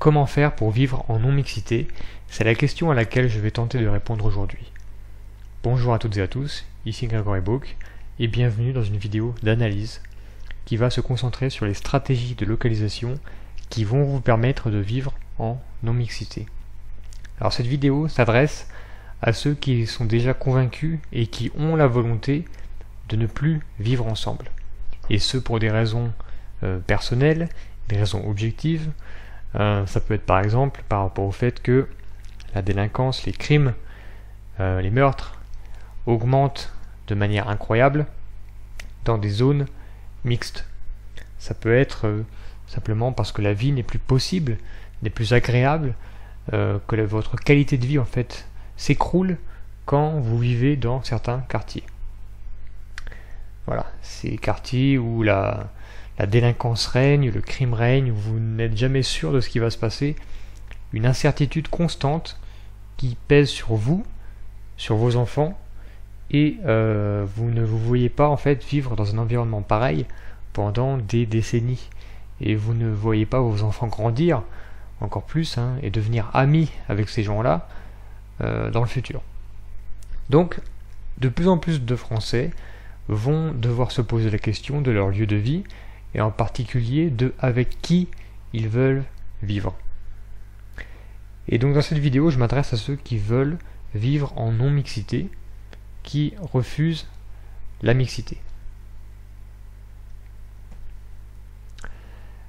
Comment faire pour vivre en non-mixité C'est la question à laquelle je vais tenter de répondre aujourd'hui. Bonjour à toutes et à tous, ici Grégory Book et bienvenue dans une vidéo d'analyse qui va se concentrer sur les stratégies de localisation qui vont vous permettre de vivre en non-mixité. Alors cette vidéo s'adresse à ceux qui sont déjà convaincus et qui ont la volonté de ne plus vivre ensemble. Et ce pour des raisons euh, personnelles, des raisons objectives, euh, ça peut être par exemple par rapport au fait que la délinquance, les crimes, euh, les meurtres augmentent de manière incroyable dans des zones mixtes. Ça peut être euh, simplement parce que la vie n'est plus possible, n'est plus agréable, que votre qualité de vie en fait s'écroule quand vous vivez dans certains quartiers. Voilà, ces quartiers où la, la délinquance règne, le crime règne, vous n'êtes jamais sûr de ce qui va se passer, une incertitude constante qui pèse sur vous, sur vos enfants, et euh, vous ne vous voyez pas en fait vivre dans un environnement pareil pendant des décennies, et vous ne voyez pas vos enfants grandir encore plus hein, et devenir amis avec ces gens-là euh, dans le futur. Donc, de plus en plus de Français vont devoir se poser la question de leur lieu de vie et en particulier de avec qui ils veulent vivre. Et donc dans cette vidéo, je m'adresse à ceux qui veulent vivre en non-mixité, qui refusent la mixité.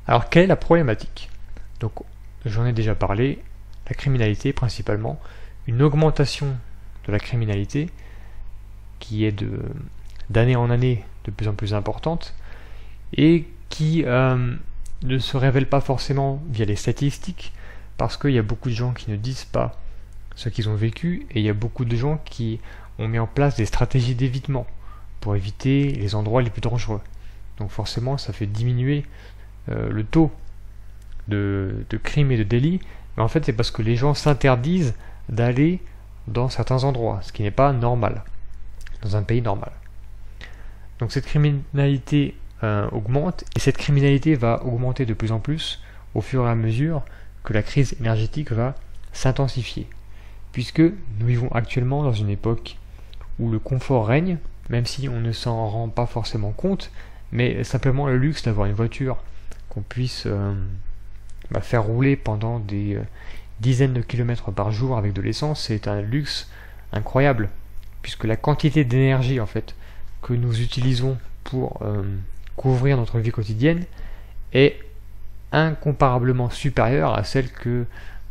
Alors quelle est la problématique? Donc j'en ai déjà parlé, la criminalité principalement, une augmentation de la criminalité qui est d'année en année de plus en plus importante et qui euh, ne se révèle pas forcément via les statistiques, parce qu'il y a beaucoup de gens qui ne disent pas ce qu'ils ont vécu, et il y a beaucoup de gens qui ont mis en place des stratégies d'évitement pour éviter les endroits les plus dangereux. Donc forcément, ça fait diminuer euh, le taux de, de crimes et de délits, mais en fait c'est parce que les gens s'interdisent d'aller dans certains endroits, ce qui n'est pas normal, dans un pays normal. Donc cette criminalité euh, augmente et cette criminalité va augmenter de plus en plus au fur et à mesure que la crise énergétique va s'intensifier. Puisque nous vivons actuellement dans une époque où le confort règne, même si on ne s'en rend pas forcément compte, mais simplement le luxe d'avoir une voiture qu'on puisse euh, bah, faire rouler pendant des euh, dizaines de kilomètres par jour avec de l'essence, c'est un luxe incroyable, puisque la quantité d'énergie en fait que nous utilisons pour couvrir notre vie quotidienne est incomparablement supérieure à celle que,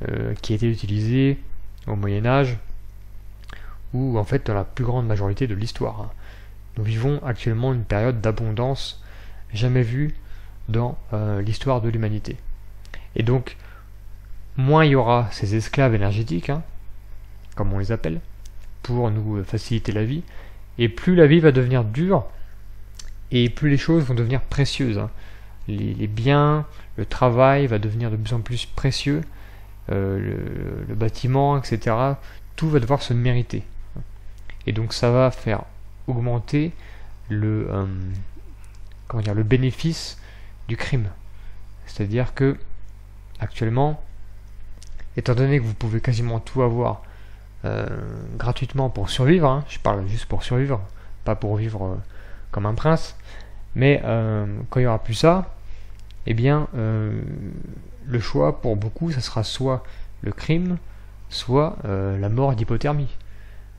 euh, qui était utilisée au Moyen Âge ou en fait dans la plus grande majorité de l'histoire. Nous vivons actuellement une période d'abondance jamais vue dans euh, l'histoire de l'humanité. Et donc, moins il y aura ces esclaves énergétiques, hein, comme on les appelle, pour nous faciliter la vie, et plus la vie va devenir dure et plus les choses vont devenir précieuses. Hein. Les, biens, le travail va devenir de plus en plus précieux, euh, le, bâtiment, etc. Tout va devoir se mériter. Et donc ça va faire augmenter le, euh, comment dire, le bénéfice du crime. C'est-à-dire que actuellement, étant donné que vous pouvez quasiment tout avoir euh, gratuitement pour survivre, hein, je parle juste pour survivre, pas pour vivre comme un prince. Mais euh, quand il n'y aura plus ça, eh bien, euh, le choix pour beaucoup, ça sera soit le crime, soit euh, la mort d'hypothermie.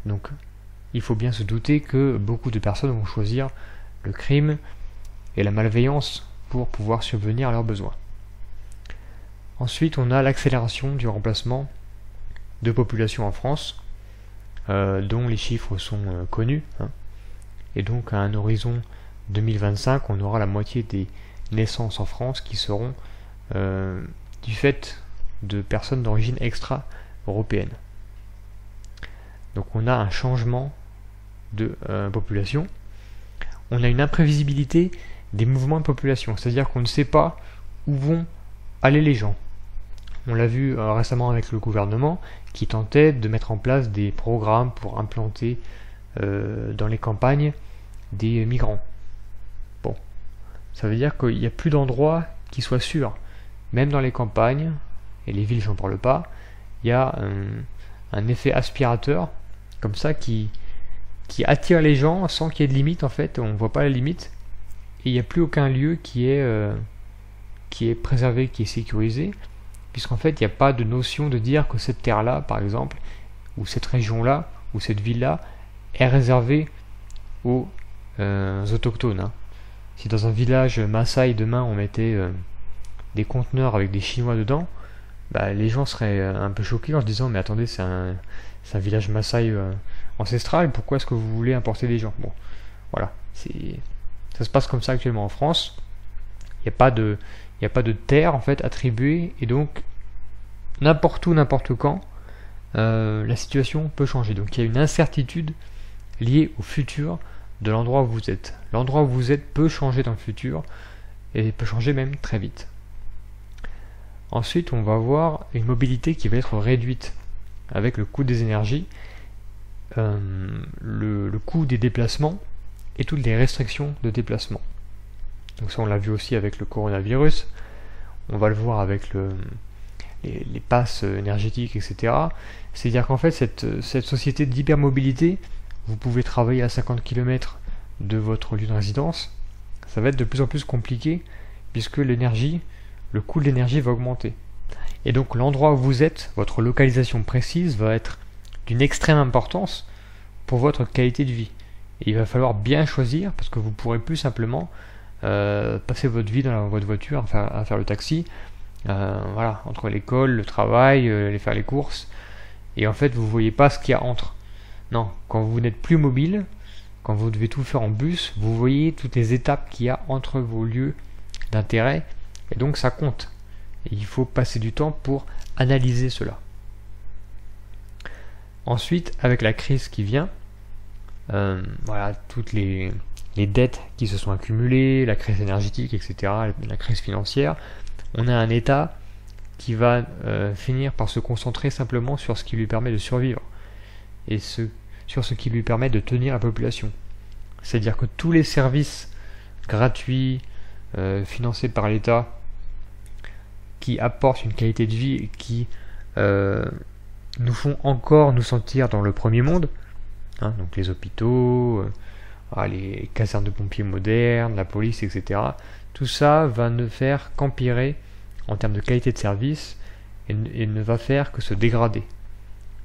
Donc, il faut bien se douter que beaucoup de personnes vont choisir le crime et la malveillance pour pouvoir subvenir à leurs besoins. Ensuite, on a l'accélération du remplacement de population en France, dont les chiffres sont connus. Hein. Et donc à un horizon 2025, on aura la moitié des naissances en France qui seront euh, du fait de personnes d'origine extra-européenne. Donc on a un changement de euh, population. On a une imprévisibilité des mouvements de population, c'est-à-dire qu'on ne sait pas où vont aller les gens. On l'a vu euh, récemment avec le gouvernement qui tentait de mettre en place des programmes pour implanter euh, dans les campagnes des migrants. Bon, ça veut dire qu'il n'y a plus d'endroits qui soient sûrs. Même dans les campagnes, et les villes j'en parle pas, il y a un, effet aspirateur comme ça qui, qui attire les gens sans qu'il y ait de limite en fait, on voit pas la limite et il n'y a plus aucun lieu qui est, euh, qui est préservé, qui est sécurisé, puisqu'en fait il n'y a pas de notion de dire que cette terre-là, par exemple, ou cette région-là, ou cette ville-là, est réservée aux euh, autochtones. Hein. Si dans un village Maasai demain on mettait euh, des conteneurs avec des Chinois dedans, bah, les gens seraient un peu choqués en se disant mais attendez c'est un, village Maasai ancestral, pourquoi est-ce que vous voulez importer des gens? Bon, voilà, ça se passe comme ça actuellement en France. Il n'y a pas de, a pas de terre en fait attribuée et donc n'importe où, n'importe quand, euh, la situation peut changer. Donc il y a une incertitude liée au futur de l'endroit où vous êtes. L'endroit où vous êtes peut changer dans le futur et peut changer même très vite. Ensuite, on va avoir une mobilité qui va être réduite avec le coût des énergies, euh, le coût des déplacements et toutes les restrictions de déplacement. Donc ça on l'a vu aussi avec le coronavirus, on va le voir avec le, les, passes énergétiques, etc. C'est-à-dire qu'en fait cette société d'hypermobilité, vous pouvez travailler à 50 km de votre lieu de résidence, ça va être de plus en plus compliqué puisque l'énergie, le coût de l'énergie va augmenter. Et donc l'endroit où vous êtes, votre localisation précise va être d'une extrême importance pour votre qualité de vie il va falloir bien choisir parce que vous pourrez plus simplement euh, passer votre vie dans votre voiture à faire, le taxi. Euh, voilà, entre l'école, le travail, euh, aller faire les courses. Et en fait, vous voyez pas ce qu'il y a entre. Non, quand vous n'êtes plus mobile, quand vous devez tout faire en bus, vous voyez toutes les étapes qu'il y a entre vos lieux d'intérêt. Et donc ça compte. Et il faut passer du temps pour analyser cela. Ensuite, avec la crise qui vient, euh, voilà, toutes les, dettes qui se sont accumulées, la crise énergétique, etc., la crise financière, on a un État qui va euh, finir par se concentrer simplement sur ce qui lui permet de survivre et sur ce qui lui permet de tenir la population. C'est-à-dire que tous les services gratuits, euh, financés par l'État, qui apportent une qualité de vie et qui nous font encore nous sentir dans le premier monde, Hein, donc les hôpitaux, euh, ah, les casernes de pompiers modernes, la police, etc. Tout ça va ne faire qu'empirer en termes de qualité de service et, ne va faire que se dégrader,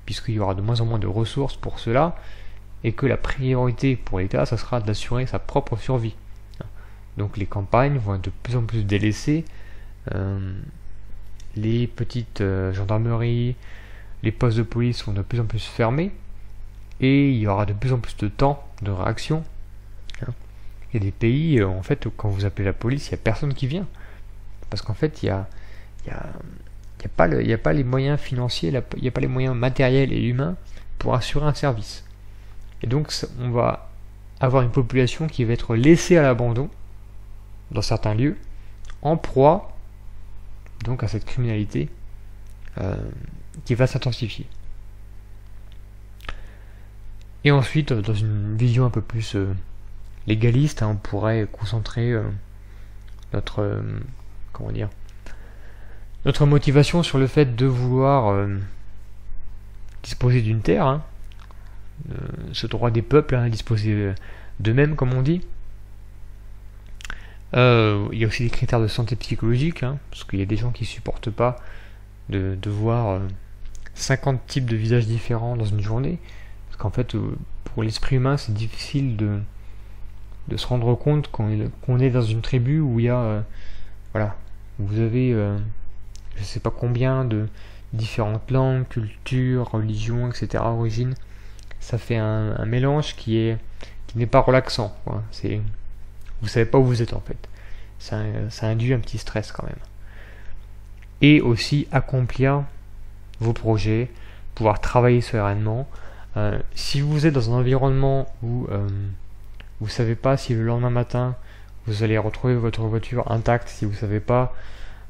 puisqu'il y aura de moins en moins de ressources pour cela, et que la priorité pour l'État, ça sera d'assurer sa propre survie. Donc les campagnes vont être de plus en plus délaissées, euh, les petites euh, gendarmeries, les postes de police sont de plus en plus fermés, et il y aura de plus en plus de temps de réaction. Il y a des pays, euh, en fait, quand vous appelez la police, il n'y a personne qui vient. Parce qu'en fait, il y a, il il a pas les moyens financiers, il n'y a pas les moyens matériels et humains pour assurer un service. Et donc, on va avoir une population qui va être laissée à l'abandon dans certains lieux, en proie donc à cette criminalité euh, qui va s'intensifier. Et ensuite, dans une vision un peu plus euh, légaliste, hein, on pourrait concentrer euh, notre euh, comment dire notre motivation sur le fait de vouloir disposer d'une terre, hein, ce droit des peuples à hein, disposer d'eux-mêmes, comme on dit. il y a aussi des critères de santé psychologique, parce qu'il y a des gens qui supportent pas de, voir 50 types de visages différents dans une journée. Parce qu'en fait, euh, pour l'esprit humain, c'est difficile de, se rendre compte qu'on est, dans une tribu où il y a, euh, voilà, vous avez, euh, je sais pas combien de différentes langues, cultures, religions, etc., origines. Ça fait un, mélange qui est, qui n'est pas relaxant. Quoi. C'est, vous savez pas où vous êtes en fait. Ça, induit un petit stress quand même. Et aussi accomplir vos projets, pouvoir travailler sereinement, euh, si vous êtes dans un environnement où euh, vous savez pas si le lendemain matin vous allez retrouver votre voiture intacte, si vous savez pas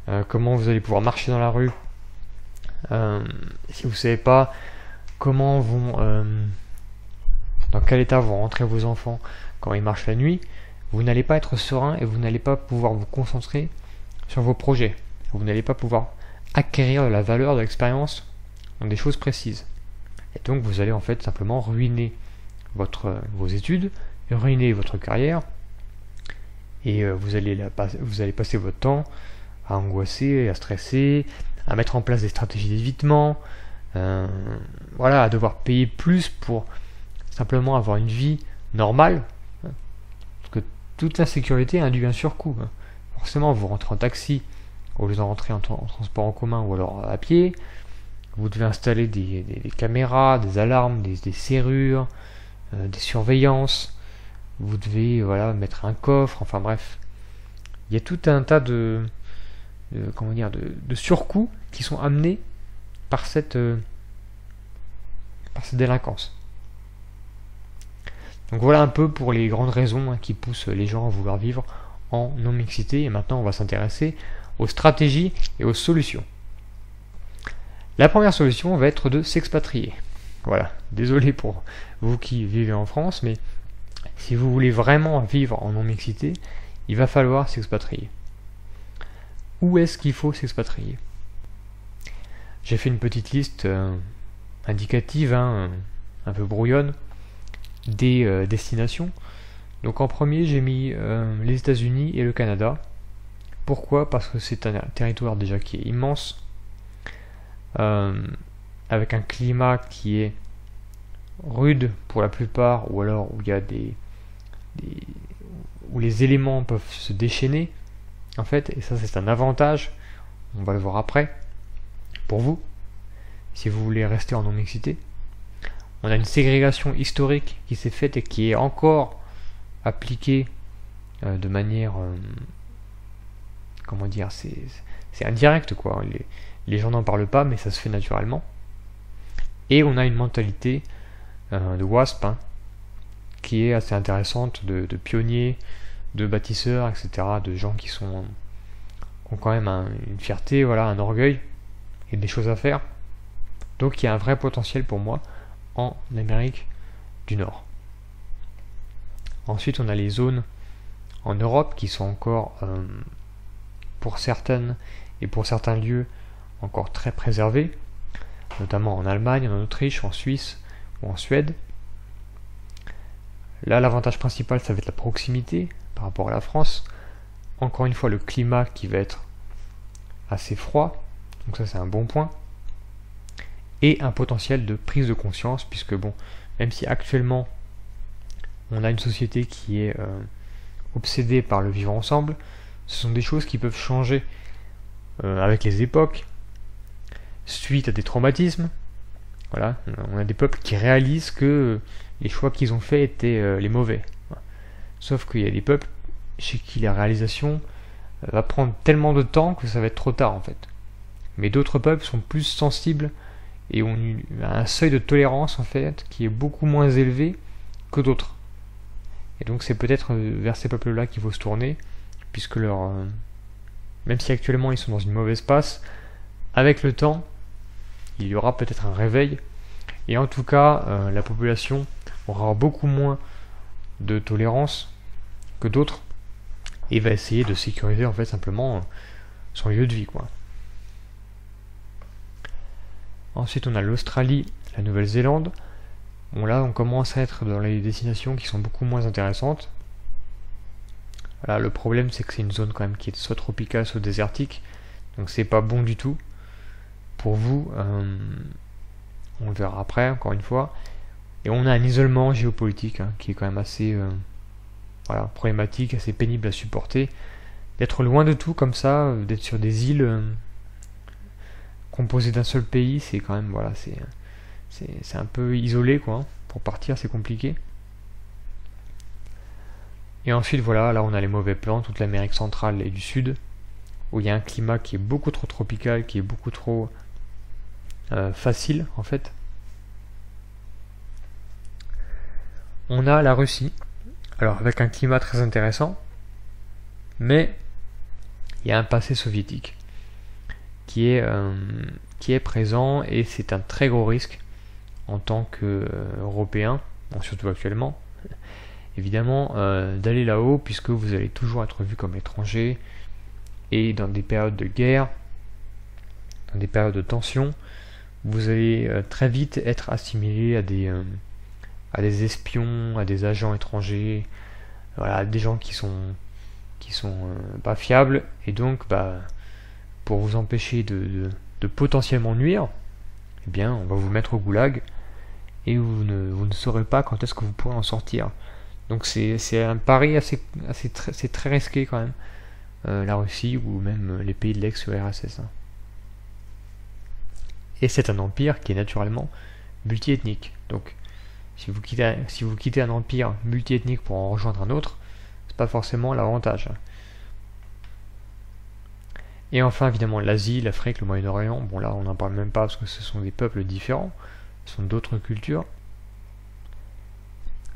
euh, comment vous allez pouvoir marcher dans la rue, si vous ne savez pas comment vont, dans quel état vont rentrer vos enfants quand ils marchent la nuit, vous n'allez pas être serein et vous n'allez pas pouvoir vous concentrer sur vos projets. Vous n'allez pas pouvoir acquérir de la valeur de l'expérience dans des choses précises. Et donc vous allez en fait simplement ruiner votre, vos études, ruiner votre carrière, et euh, vous, allez vous allez passer votre temps à angoisser, à stresser, à mettre en place des stratégies d'évitement, euh, voilà, à devoir payer plus pour simplement avoir une vie normale. Parce que toute l'insécurité induit un surcoût. Hein. Forcément, vous rentrez en taxi au lieu d'en rentrer en, transport en commun ou alors à pied. Vous devez installer des, caméras, des alarmes, des, serrures, euh, des surveillances. Vous devez voilà mettre un coffre. Enfin bref, il y a tout un tas de, comment dire de, surcoûts qui sont amenés par cette euh, par cette délinquance. Donc voilà un peu pour les grandes raisons hein, qui poussent les gens à vouloir vivre en non-mixité. Et maintenant, on va s'intéresser aux stratégies et aux solutions. La première solution va être de s'expatrier. Voilà, désolé pour vous qui vivez en France, mais si vous voulez vraiment vivre en non-mixité, il va falloir s'expatrier. Où est-ce qu'il faut s'expatrier? J'ai fait une petite liste euh, indicative, hein, un peu brouillonne, des euh, destinations. Donc en premier, j'ai mis euh, les États-Unis et le Canada. Pourquoi? Parce que c'est un territoire déjà qui est immense, avec un climat qui est rude pour la plupart, ou alors où il y a des, où les éléments peuvent se déchaîner, en fait, et ça c'est un avantage. On va le voir après. Pour vous, si vous voulez rester en non-mixité, on a une ségrégation historique qui s'est faite et qui est encore appliquée euh, de manière euh, comment dire c'est indirect quoi les, gens n'en parlent pas mais ça se fait naturellement et on a une mentalité euh, de wasp hein, qui est assez intéressante de, pionniers de bâtisseurs etc de gens qui sont ont quand même une fierté voilà un orgueil et des choses à faire donc il y a un vrai potentiel pour moi en Amérique du Nord. Ensuite, on a les zones en Europe qui sont encore, euh, pour certaines et pour certains lieux, encore très préservées, notamment en Allemagne, en Autriche, en Suisse ou en Suède. Là, l'avantage principal, ça va être la proximité par rapport à la France. Encore une fois, le climat qui va être assez froid, donc ça c'est un bon point et un potentiel de prise de conscience, puisque bon, même si actuellement on a une société qui est euh, obsédée par le vivre ensemble, ce sont des choses qui peuvent changer euh, avec les époques, suite à des traumatismes. Voilà, on a des peuples qui réalisent que les choix qu'ils ont faits étaient euh, les mauvais. Sauf qu'il y a des peuples chez qui la réalisation va prendre tellement de temps que ça va être trop tard en fait. Mais d'autres peuples sont plus sensibles et ont un seuil de tolérance en fait qui est beaucoup moins élevé que d'autres. Et donc c'est peut-être euh, vers ces peuples-là qu'il faut se tourner, puisque leur, euh, même si actuellement ils sont dans une mauvaise passe, avec le temps, il y aura peut-être un réveil, et en tout cas euh, la population aura beaucoup moins de tolérance que d'autres, et va essayer de sécuriser en fait simplement son lieu de vie quoi. Ensuite, on a l'Australie, la Nouvelle-Zélande. Bon, là, on commence à être dans les destinations qui sont beaucoup moins intéressantes. Voilà, le problème, c'est que c'est une zone quand même qui est soit tropicale, soit désertique. Donc, c'est pas bon du tout. Pour vous, euh, on le verra après, encore une fois. Et on a un isolement géopolitique hein, qui est quand même assez euh, voilà, problématique, assez pénible à supporter. D'être loin de tout comme ça, euh, d'être sur des îles composé d'un seul pays, c'est quand même, voilà, c'est, un peu isolé, quoi. Hein. Pour partir, c'est compliqué. Et ensuite, voilà, là on a les mauvais plans, toute l'Amérique centrale et du Sud, où il y a un climat qui est beaucoup trop tropical, qui est beaucoup trop euh, facile, en fait. On a la Russie, alors avec un climat très intéressant, mais il y a un passé soviétique qui est, euh, qui est présent et c'est un très gros risque en tant qu'Européen, surtout actuellement, évidemment, euh, d'aller là-haut puisque vous allez toujours être vu comme étranger et dans des périodes de guerre, dans des périodes de tension, vous allez très vite être assimilé à des, à des espions, à des agents étrangers, voilà, des gens qui sont qui sont pas fiables et donc bah pour vous empêcher de, de, potentiellement nuire, eh bien on va vous mettre au goulag et vous ne, vous ne saurez pas quand est-ce que vous pourrez en sortir. Donc c'est un pari assez, assez c'est très risqué quand même, euh, la Russie ou même les pays de l'ex-URSS. Hein. Et c'est un empire qui est naturellement multiethnique. Donc si vous quittez, un empire multiethnique pour en rejoindre un autre, c'est pas forcément l'avantage. Et enfin, évidemment, l'Asie, l'Afrique, le Moyen-Orient. Bon, là, on n'en parle même pas parce que ce sont des peuples différents, ce sont d'autres cultures.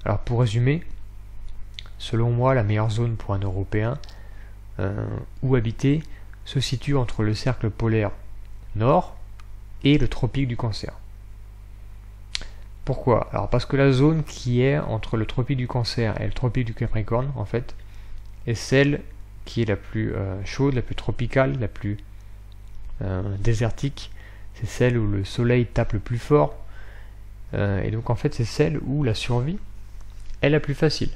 Alors, pour résumer, selon moi, la meilleure zone pour un Européen euh, où habiter se situe entre le cercle polaire nord et le tropique du Cancer. Pourquoi? Alors parce que la zone qui est entre le tropique du Cancer et le tropique du Capricorne, en fait, est celle qui est la plus euh, chaude, la plus tropicale, la plus euh, désertique. C'est celle où le soleil tape le plus fort. Euh, et donc en fait c'est celle où la survie est la plus facile.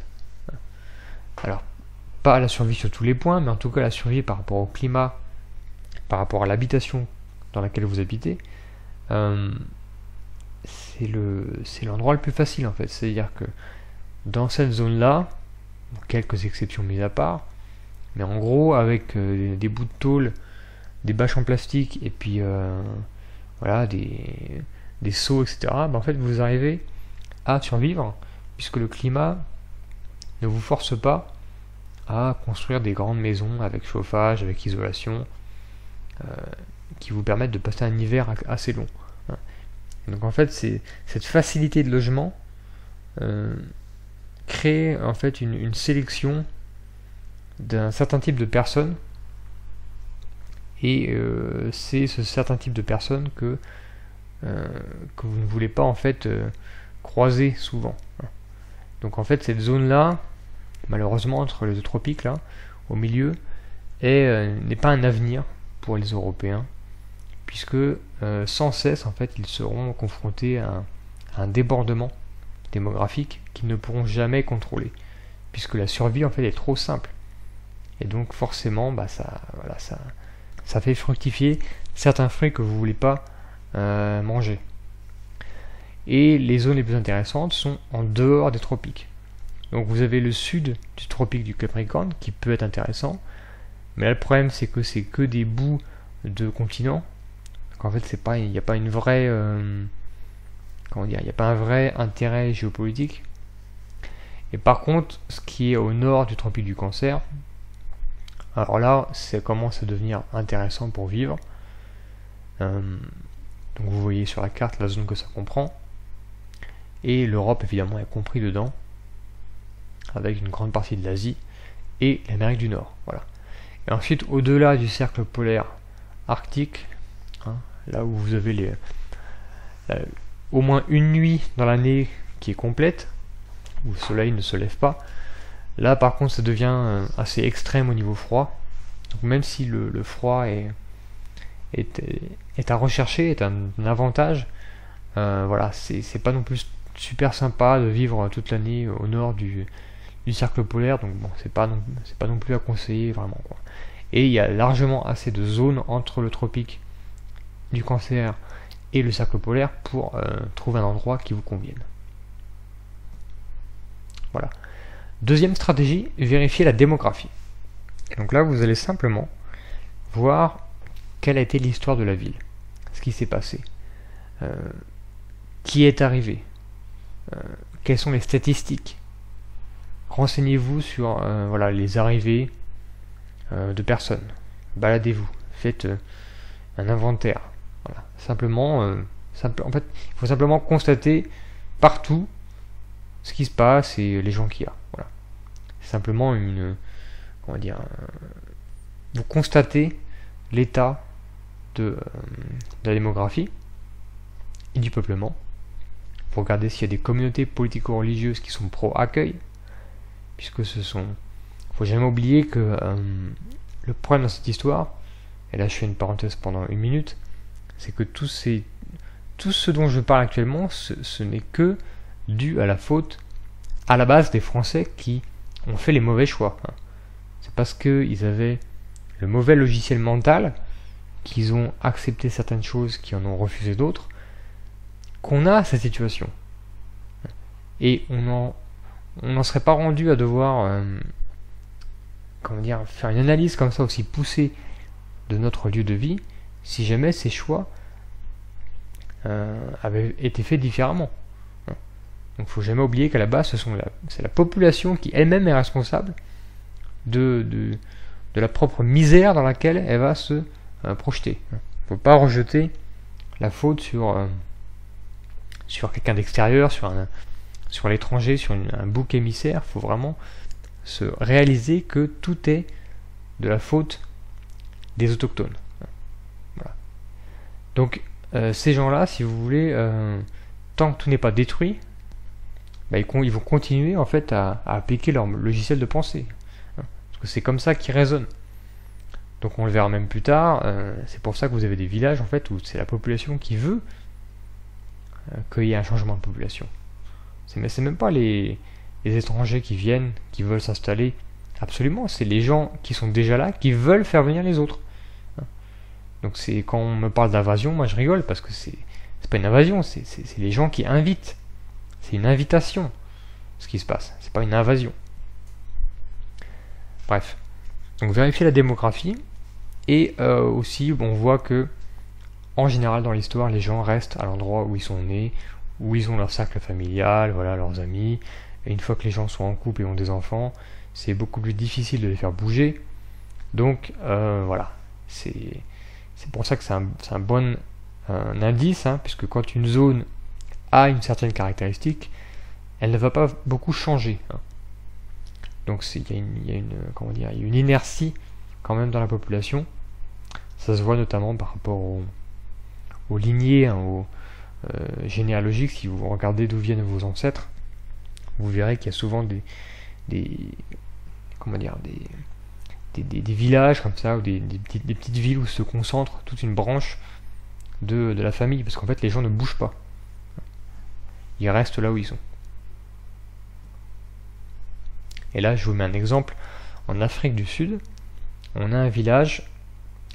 Alors, pas la survie sur tous les points, mais en tout cas la survie par rapport au climat, par rapport à l'habitation dans laquelle vous habitez, c'est le c'est l'endroit le plus facile en fait. C'est-à-dire que dans cette zone-là, quelques exceptions mises à part, mais en gros, avec euh, des, bouts de tôle, des bâches en plastique et puis euh, voilà, des, des seaux, etc., ben, en fait, vous arrivez à survivre puisque le climat ne vous force pas à construire des grandes maisons avec chauffage, avec isolation, euh, qui vous permettent de passer un hiver assez long. Donc en fait, c'est cette facilité de logement crée en fait une, sélection d'un certain type de personnes. Et euh, c'est ce certain type de personnes que, euh, que vous ne voulez pas en fait euh, croiser souvent. Donc en fait cette zone-là, malheureusement entre les tropiques là, au milieu, n'est pas un avenir pour les Européens, puisque sans cesse en fait ils seront confrontés à un débordement démographique qu'ils ne pourront jamais contrôler, puisque la survie en fait est trop simple. Et donc forcément, bah, ça, voilà, ça, ça fait fructifier certains fruits que vous voulez pas euh, manger. Et les zones les plus intéressantes sont en dehors des tropiques. Donc vous avez le sud du tropique du Capricorne qui peut être intéressant, mais là, le problème c'est que c'est que des bouts de continents. En fait, c'est pas, il n'y a pas une vraie, euh, comment dire, il n'y a pas un vrai intérêt géopolitique. Et par contre, ce qui est au nord du tropique du Cancer, alors là, ça commence à devenir intéressant pour vivre. Euh, donc vous voyez sur la carte la zone que ça comprend. Et l'Europe évidemment est compris dedans, avec une grande partie de l'Asie et l'Amérique du Nord. Voilà. Et ensuite, au-delà du cercle polaire arctique, là où vous avez les, au moins une nuit dans l'année qui est complète, où le soleil ne se lève pas, Là, par contre, ça devient euh, assez extrême au niveau froid. Donc, même si le, froid est, est, à rechercher, est un, avantage, euh, voilà, c'est pas non plus super sympa de vivre toute l'année au nord du, cercle polaire. Donc, bon, c'est pas, non, pas non plus à conseiller vraiment. Et il y a largement assez de zones entre le tropique du cancer et le cercle polaire pour euh, trouver un endroit qui vous convienne. Voilà. Deuxième stratégie, vérifier la démographie. donc là, vous allez simplement voir quelle a été l'histoire de la ville, ce qui s'est passé, euh, qui est arrivé, euh, quelles sont les statistiques. Renseignez-vous sur voilà, les arrivées de personnes. Baladez-vous, faites un inventaire. Simplement, en fait, il faut simplement constater partout ce qui se passe et les gens qu'il y a. Voilà. Simplement une. Comment dire Vous constatez l'état de, euh, de, la démographie et du peuplement. Vous regardez s'il y a des communautés politico-religieuses qui sont pro-accueil, puisque ce sont. Il faut jamais oublier que euh, le problème dans cette histoire, et là je fais une parenthèse pendant une minute, c'est que tout, tout ce dont je parle actuellement, ce, n'est que dû à la faute à la base des Français qui ont fait les mauvais choix. C'est parce qu'ils avaient le mauvais logiciel mental, qu'ils ont accepté certaines choses, qui en ont refusé d'autres, qu'on a cette situation. Et on n'en on serait pas rendu à devoir euh, comment dire, faire une analyse comme ça aussi poussée de notre lieu de vie si jamais ces choix euh, avaient été faits différemment. Donc il faut jamais oublier qu'à la base, c'est la population qui elle-même est responsable de, de, de, la propre misère dans laquelle elle va se euh, projeter. Il ne faut pas rejeter la faute sur, sur quelqu'un d'extérieur, sur un, sur l'étranger, sur un bouc émissaire, il faut vraiment se réaliser que tout est de la faute des autochtones. Donc euh, ces gens-là, si vous voulez, euh, tant que tout n'est pas détruit, bah, ils, vont continuer en fait à, appliquer leur logiciel de pensée. Hein. parce que c'est comme ça qu'ils raisonnent. Donc on le verra même plus tard. Euh, c'est pour ça que vous avez des villages en fait où c'est la population qui veut qu'il y ait un changement de population. C'est même pas les, étrangers qui viennent, qui veulent s'installer. Absolument, c'est les gens qui sont déjà là, qui veulent faire venir les autres. Donc c'est quand on me parle d'invasion, moi je rigole parce que c'est pas une invasion, c'est les gens qui invitent. C'est une invitation, ce qui se passe. C'est pas une invasion. Bref. Donc vérifier la démographie et euh, aussi on voit que en général dans l'histoire les gens restent à l'endroit où ils sont nés, où ils ont leur cercle familial, voilà, leurs amis. Et une fois que les gens sont en couple et ont des enfants, c'est beaucoup plus difficile de les faire bouger. Donc euh, voilà, c'est pour ça que c'est un, un, bon indice, hein, puisque quand une zone a une certaine caractéristique, elle ne va pas beaucoup changer. Hein. Donc il y, a une, une inertie quand même dans la population. Ça se voit notamment par rapport aux, lignées, hein, aux, euh, généalogique, si vous regardez d'où viennent vos ancêtres, vous verrez qu'il y a souvent des, des comment dire des, des, villages comme ça ou des, petites, villes où se concentre toute une branche de, de la famille parce qu'en fait les gens ne bougent pas. Ils restent là où ils sont. Et là je vous mets un exemple. En Afrique du Sud on a un village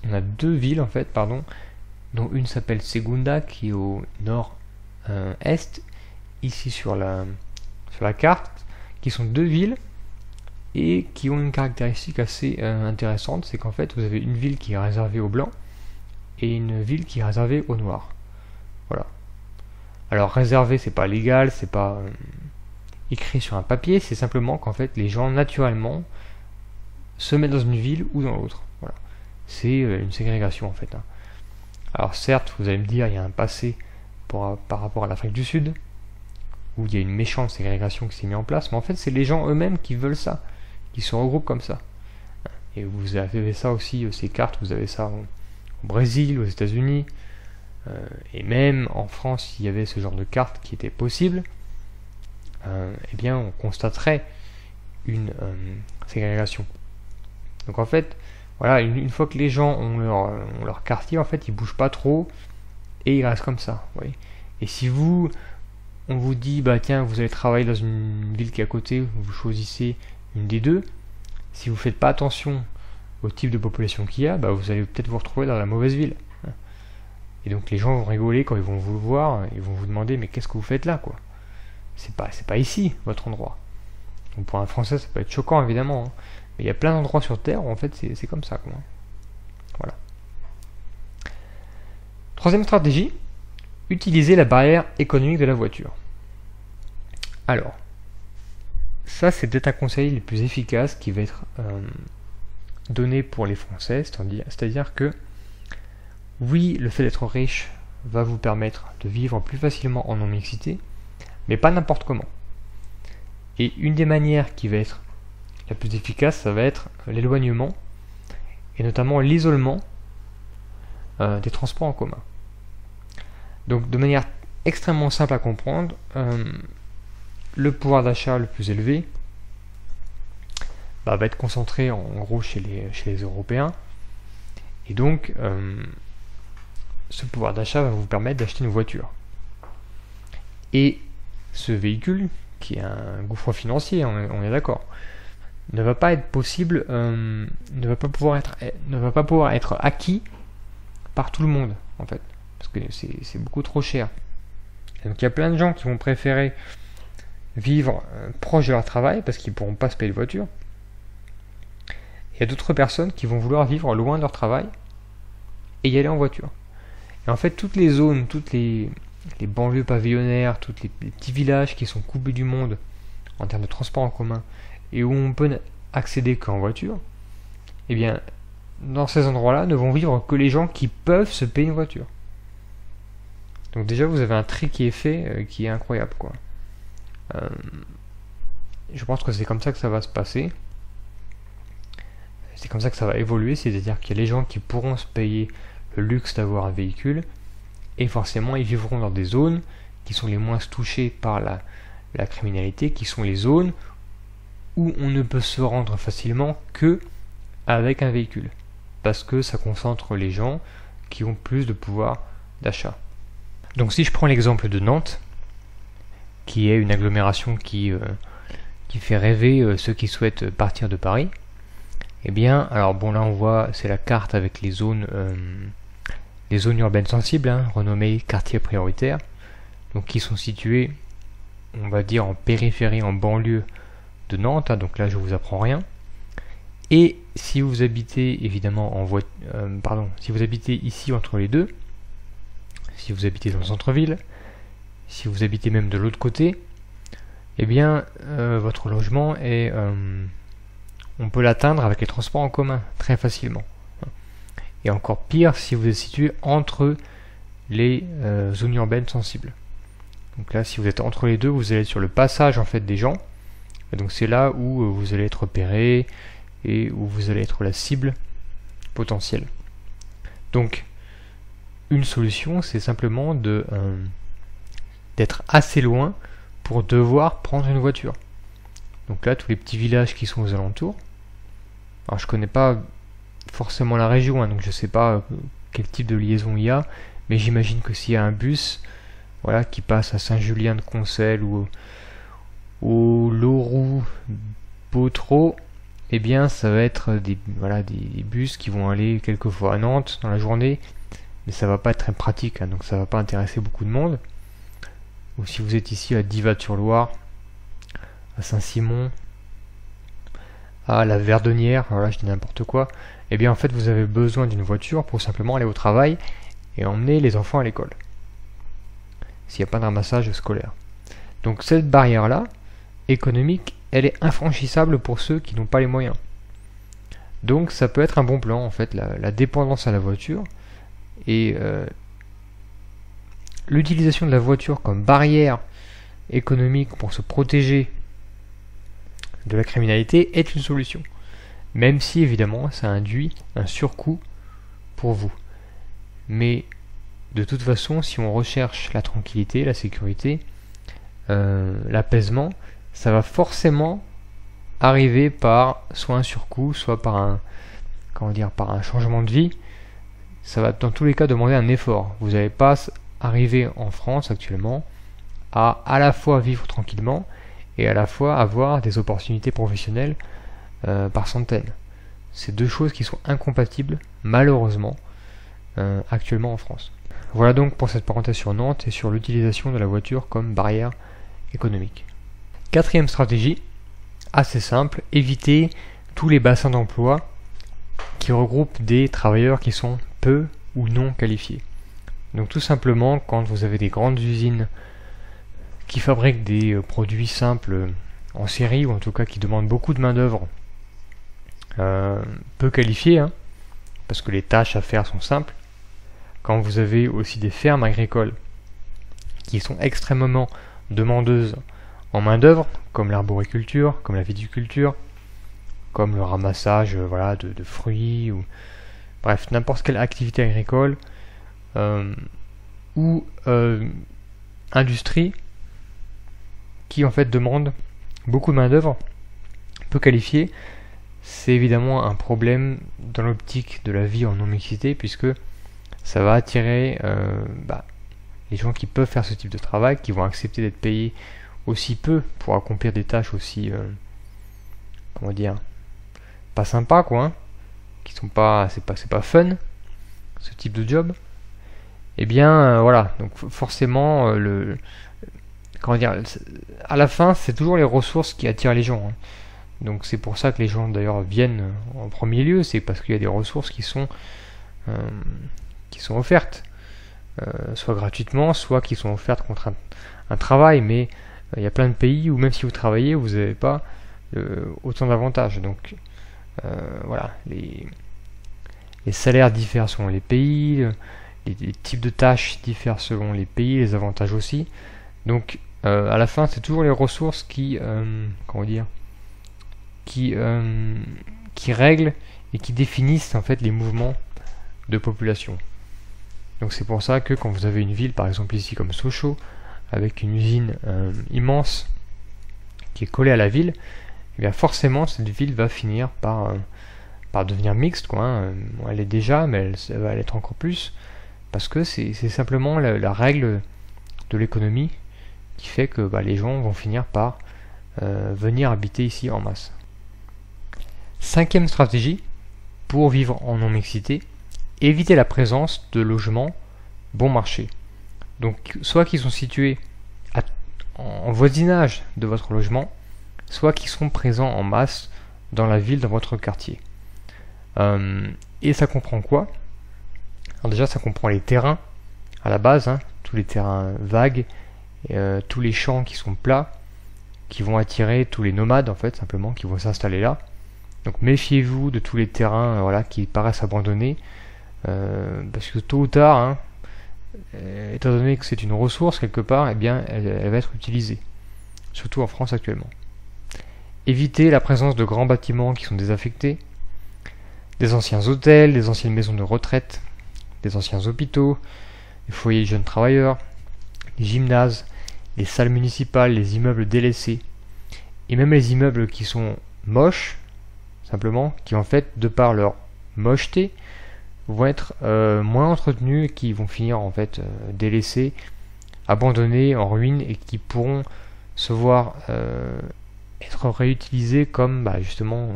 on a deux villes en fait pardon dont une s'appelle Segunda qui est au nord-est, ici sur la, sur la carte, qui sont deux villes et qui ont une caractéristique assez euh, intéressante, c'est qu'en fait vous avez une ville qui est réservée aux blancs et une ville qui est réservée aux noirs. Voilà. Alors réservé, c'est pas légal, c'est pas euh, écrit sur un papier, c'est simplement qu'en fait les gens naturellement se mettent dans une ville ou dans l'autre. Voilà. C'est euh, une ségrégation en fait. Hein. Alors certes, vous allez me dire, il y a un passé par rapport à l'Afrique du Sud, où il y a une méchante ségrégation qui s'est mise en place, mais en fait c'est les gens eux-mêmes qui veulent ça, qui se regroupent comme ça. Et vous avez ça aussi, euh, ces cartes, vous avez ça au, Brésil, aux États-Unis, euh, et même en France, s'il y avait ce genre de cartes qui était possible, euh, eh bien on constaterait une ségrégation. Donc en fait, voilà, une, fois que les gens ont leur, leur, quartier, en fait, ils bougent pas trop et ils restent comme ça. Et si vous, on vous dit, bah tiens, vous allez travailler dans une ville qui est à côté, vous choisissez une des deux, si vous faites pas attention au type de population qu'il y a, bah vous allez peut-être vous retrouver dans la mauvaise ville. Et donc les gens vont rigoler quand ils vont vous voir, ils vont vous demander, mais qu'est-ce que vous faites là, quoi? C'est pas, ici votre endroit. Pour un Français, ça peut être choquant évidemment. Hein il y a plein d'endroits sur Terre où en fait c'est comme ça. Voilà. Troisième stratégie, utiliser la barrière économique de la voiture. Alors, ça c'est peut-être un conseil le plus efficace qui va être euh, donné pour les Français, c'est-à-dire que oui, le fait d'être riche va vous permettre de vivre plus facilement en non-mixité, mais pas n'importe comment. Et une des manières qui va être la plus efficace, ça va être l'éloignement et notamment l'isolement euh, des transports en commun. Donc de manière extrêmement simple à comprendre, euh, le pouvoir d'achat le plus élevé bah, va être concentré en gros chez les, Européens. Et donc, euh, ce pouvoir d'achat va vous permettre d'acheter une voiture. Et ce véhicule, qui est un gouffre financier, on est, d'accord, ne va pas être possible, euh, ne va pas pouvoir être, ne va pas pouvoir être acquis par tout le monde, en fait, parce que c'est beaucoup trop cher. donc il y a plein de gens qui vont préférer vivre euh, proche de leur travail parce qu'ils ne pourront pas se payer de voiture. Il y a d'autres personnes qui vont vouloir vivre loin de leur travail et y aller en voiture. Et en fait, toutes les zones, toutes les, banlieues pavillonnaires, tous les, petits villages qui sont coupés du monde en termes de transport en commun et où on peut accéder qu'en voiture, eh bien, dans ces endroits-là, ne vont vivre que les gens qui peuvent se payer une voiture. Donc déjà, vous avez un tri qui est fait euh, qui est incroyable, quoi. Euh, je pense que c'est comme ça que ça va se passer. C'est comme ça que ça va évoluer, c'est-à-dire qu'il y a les gens qui pourront se payer le luxe d'avoir un véhicule, et forcément ils vivront dans des zones qui sont les moins touchées par la, la criminalité, qui sont les zones où on ne peut se rendre facilement que avec un véhicule, parce que ça concentre les gens qui ont plus de pouvoir d'achat. Donc si je prends l'exemple de Nantes, qui est une agglomération qui, euh, qui fait rêver euh, ceux qui souhaitent partir de Paris. Eh bien, alors bon là on voit, c'est la carte avec les zones, euh, les zones urbaines sensibles, hein, renommées quartiers prioritaires, donc qui sont situées, on va dire en périphérie, en banlieue de Nantes. Hein, donc là je vous apprends rien. Et si vous habitez évidemment en voie, pardon, si vous habitez ici entre les deux, si vous habitez dans le centre-ville, si vous habitez même de l'autre côté, eh bien euh, votre logement est euh, on peut l'atteindre avec les transports en commun très facilement. Et encore pire si vous êtes situé entre les euh, zones urbaines sensibles. Donc là, si vous êtes entre les deux, vous allez être sur le passage en fait des gens. Et donc c'est là où vous allez être repéré et où vous allez être la cible potentielle. Donc une solution, c'est simplement de d'être assez loin pour devoir prendre une voiture. Donc là, tous les petits villages qui sont aux alentours. Alors je connais pas forcément la région, hein, donc je sais pas euh, quel type de liaison il y a, mais j'imagine que s'il y a un bus, voilà, qui passe à Saint-Julien de Concel ou au Loroux, Potro, eh bien ça va être des, voilà, des bus qui vont aller quelquefois à Nantes dans la journée, mais ça va pas être très pratique, hein, donc ça va pas intéresser beaucoup de monde ou si vous êtes ici à Divat-sur-Loire, à Saint-Simon, à la Verdonnière, voilà, je dis n'importe quoi, eh bien en fait vous avez besoin d'une voiture pour simplement aller au travail et emmener les enfants à l'école. S'il n'y a pas de ramassage scolaire. Donc cette barrière-là, économique, elle est infranchissable pour ceux qui n'ont pas les moyens. Donc ça peut être un bon plan en fait, la, dépendance à la voiture et euh, l'utilisation de la voiture comme barrière économique pour se protéger de la criminalité est une solution. Même si évidemment ça induit un surcoût pour vous. Mais de toute façon, si on recherche la tranquillité, la sécurité, euh, l'apaisement, ça va forcément arriver par soit un surcoût, soit par un par un changement de vie. Ça va dans tous les cas demander un effort. Vous n'allez pas arriver en France actuellement à à la fois vivre tranquillement et à la fois avoir des opportunités professionnelles euh, par centaines. C'est deux choses qui sont incompatibles, malheureusement, euh, actuellement en France. Voilà donc pour cette parenthèse sur Nantes et sur l'utilisation de la voiture comme barrière économique. Quatrième stratégie, assez simple, éviter tous les bassins d'emploi qui regroupent des travailleurs qui sont peu ou non qualifiés. Donc tout simplement, quand vous avez des grandes usines qui fabriquent des euh, produits simples euh, en série, ou en tout cas qui demandent beaucoup de main-d'œuvre euh, peu qualifiée, hein, parce que les tâches à faire sont simples, quand vous avez aussi des fermes agricoles qui sont extrêmement demandeuses en main-d'œuvre, comme l'arboriculture, comme la viticulture, comme le ramassage de, fruits, ou bref, n'importe quelle activité agricole, ou euh, industrie qui en fait demande beaucoup de main d'œuvre peu qualifiée, c'est évidemment un problème dans l'optique de la vie en non-mixité puisque ça va attirer euh, bah, les gens qui peuvent faire ce type de travail, qui vont accepter d'être payés aussi peu pour accomplir des tâches aussi, euh, comment dire, pas sympa quoi, hein, qui sont pas, c'est pas, c'est pas fun, ce type de job. Eh bien euh, voilà, donc forcément le, comment dire, à la fin c'est toujours les ressources qui attirent les gens. Hein. Donc c'est pour ça que les gens d'ailleurs viennent en premier lieu, c'est parce qu'il y a des ressources qui sont euh, qui sont offertes, euh, soit gratuitement, soit qui sont offertes contre un, travail. Mais euh, il y a plein de pays où même si vous travaillez, vous n'avez pas autant d'avantages. Donc voilà, les salaires diffèrent selon les pays, les, types de tâches diffèrent selon les pays, les avantages aussi. Donc à la fin, c'est toujours les ressources qui, comment dire, qui, euh, qui règlent et qui définissent en fait les mouvements de population. Donc c'est pour ça que quand vous avez une ville, par exemple ici comme Sochaux, avec une usine euh, immense qui est collée à la ville, eh bien forcément cette ville va finir par, euh, par devenir mixte. Quoi, hein. elle est déjà, mais elle, va l'être encore plus, parce que c'est simplement la, règle de l'économie qui fait que bah, les gens vont finir par venir habiter ici en masse. Cinquième stratégie, pour vivre en non-mixité, éviter la présence de logements bon marché. Donc soit qui sont situés en voisinage de votre logement, soit qui sont présents en masse dans la ville, dans votre quartier. Euh, et ça comprend quoi? Alors déjà ça comprend les terrains à la base, hein, tous les terrains vagues, euh, tous les champs qui sont plats, qui vont attirer tous les nomades en fait simplement, qui vont s'installer là. Donc méfiez-vous de tous les terrains euh, qui paraissent abandonnés, euh, parce que tôt ou tard, hein, étant donné que c'est une ressource quelque part, eh bien, elle, va être utilisée, surtout en France actuellement. Évitez la présence de grands bâtiments qui sont désaffectés, des anciens hôtels, des anciennes maisons de retraite, des anciens hôpitaux, des foyers de jeunes travailleurs, les gymnases, les salles municipales, les immeubles délaissés, et même les immeubles qui sont moches, simplement, qui en fait, de par leur mocheté, vont être euh, moins entretenus et qui vont finir en fait euh, délaissés, abandonnés, en ruine et qui pourront se voir euh, être réutilisés comme bah, justement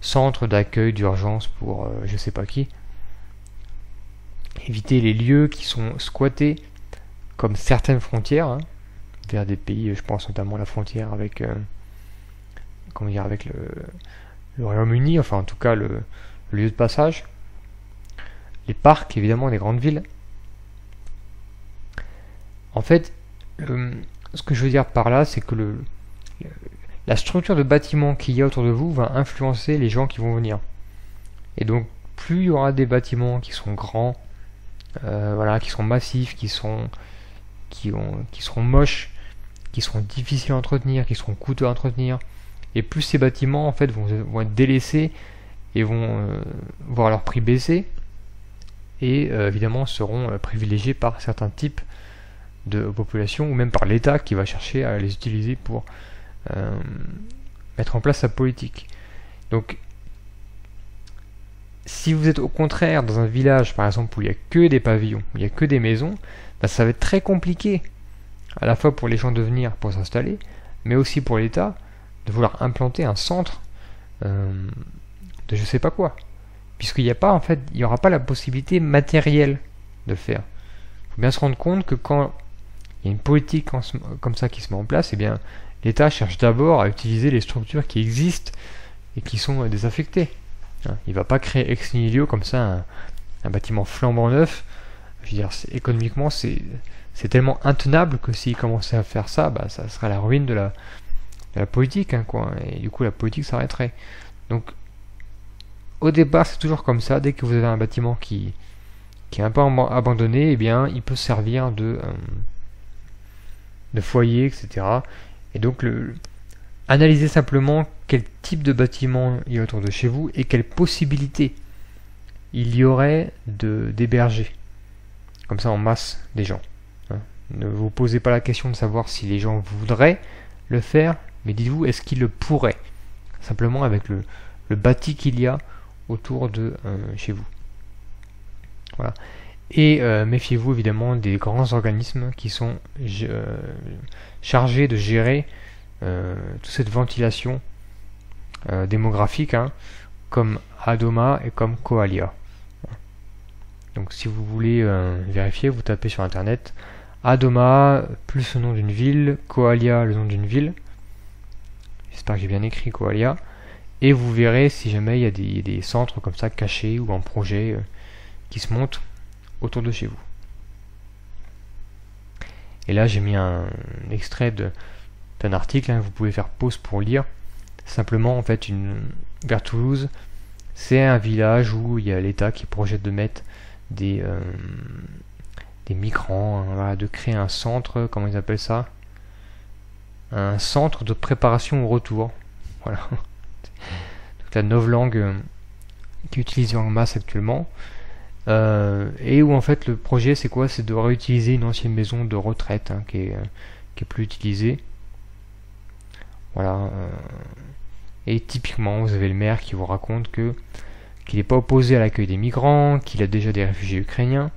centre d'accueil d'urgence pour je sais pas qui. Éviter les lieux qui sont squattés comme certaines frontières hein, vers des pays, je pense notamment la frontière avec comment dire avec le le Royaume-Uni, enfin en tout cas le, lieu de passage, les parcs évidemment les grandes villes. En fait, ce que je veux dire par là, c'est que le, la structure de bâtiment qu'il y a autour de vous va influencer les gens qui vont venir. Et donc, plus il y aura des bâtiments qui sont grands, euh, voilà, qui sont massifs, qui sont qui, ont, qui seront moches, qui seront difficiles à entretenir, qui seront coûteux à entretenir, et plus ces bâtiments en fait vont, être délaissés et vont euh, voir leur prix baisser et euh, évidemment seront privilégiés par certains types de populations ou même par l'État qui va chercher à les utiliser pour mettre en place sa politique. Si vous êtes au contraire dans un village par exemple où il n'y a que des pavillons, où il n'y a que des maisons, bah, ça va être très compliqué à la fois pour les gens de venir pour s'installer, mais aussi pour l'État de vouloir implanter un centre euh, de je sais pas quoi. Puisqu'il n'y a pas, en fait, il n'y aura pas la possibilité matérielle de faire. Il faut bien se rendre compte que quand il y a une politique comme ça qui se met en place, eh bien, l'État cherche d'abord à utiliser les structures qui existent et qui sont euh, désaffectées. Hein, il va pas créer ex nihilo comme ça un, bâtiment flambant neuf. Je veux dire, économiquement, c'est tellement intenable que s'il commençait à faire ça, bah, ça serait la ruine de la, la politique, hein, quoi. Et du coup, la politique s'arrêterait. Donc, au départ, c'est toujours comme ça. Dès que vous avez un bâtiment qui, qui est un peu abandonné, eh bien, il peut servir de, euh, de foyer, etc. Et donc, le, analysez simplement quel type de bâtiment il y a autour de chez vous et quelles possibilités il y aurait d'héberger comme ça en masse des gens. Hein. Ne vous posez pas la question de savoir si les gens voudraient le faire, mais dites-vous, est-ce qu'il le pourrait Simplement avec le, bâti qu'il y a autour de euh, chez vous. Voilà. Et euh, méfiez-vous évidemment des grands organismes qui sont chargés de gérer toute cette ventilation démographique, hein, comme Adoma et comme Koalia. Donc si vous voulez vérifier, vous tapez sur internet Adoma plus le nom d'une ville, Koalia le nom d'une ville. J'espère que j'ai bien écrit Koalia. Et vous verrez si jamais il y a des, centres comme ça cachés ou en projet euh, qui se montent autour de chez vous. Et là j'ai mis un, extrait d'un article, hein, vous pouvez faire pause pour lire. Simplement en fait une, vers Toulouse, c'est un village où il y a l'État qui projette de mettre des, euh, des migrants, hein, de créer un centre, comment ils appellent ça? Un centre de préparation au retour. Voilà. Toute la novlangue euh, qui est utilisée en masse actuellement. Euh, et où en fait le projet c'est quoi? C'est de réutiliser une ancienne maison de retraite hein, qui, est, euh, qui, est, plus utilisée. Voilà. et typiquement vous avez le maire qui vous raconte que qu'il n'est pas opposé à l'accueil des migrants, qu'il a déjà des réfugiés ukrainiens,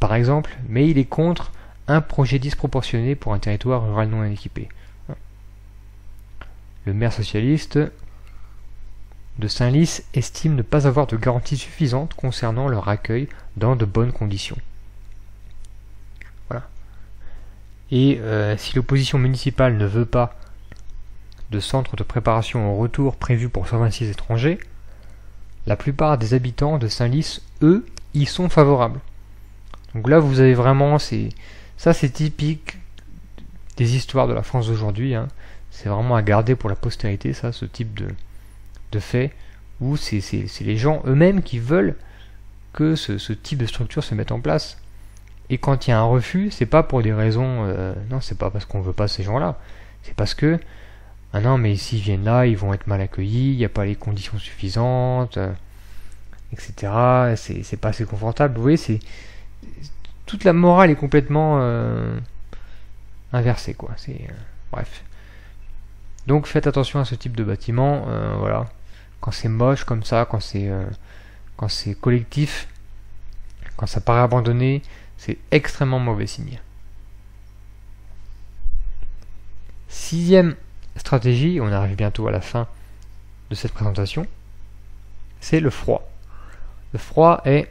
par exemple, mais il est contre un projet disproportionné pour un territoire rural non équipé. Le maire socialiste de Saint-Lys estime ne pas avoir de garanties suffisantes concernant leur accueil dans de bonnes conditions. Voilà. Et euh, si l'opposition municipale ne veut pas de centre de préparation au retour prévu pour 126 étrangers, la plupart des habitants de Saint-Lys, eux, y sont favorables. Donc là, vous avez vraiment, c'est ça, c'est typique des histoires de la France d'aujourd'hui. Hein. C'est vraiment à garder pour la postérité, ça, ce type de, de fait, où c'est les gens eux-mêmes qui veulent que ce, type de structure se mette en place. Et quand il y a un refus, c'est pas pour des raisons, euh, non, c'est pas parce qu'on veut pas ces gens-là, c'est parce que ah non, mais s'ils viennent là, ils vont être mal accueillis, il n'y a pas les conditions suffisantes, euh, etc. C'est pas assez confortable. Vous voyez, c'est toute la morale est complètement euh, inversée, quoi. C'est euh, bref. Donc faites attention à ce type de bâtiment, voilà. Quand c'est moche comme ça, quand c'est quand c'est collectif, quand ça paraît abandonné, c'est extrêmement mauvais signe. Sixième stratégie, on arrive bientôt à la fin de cette présentation, c'est le froid. Le froid est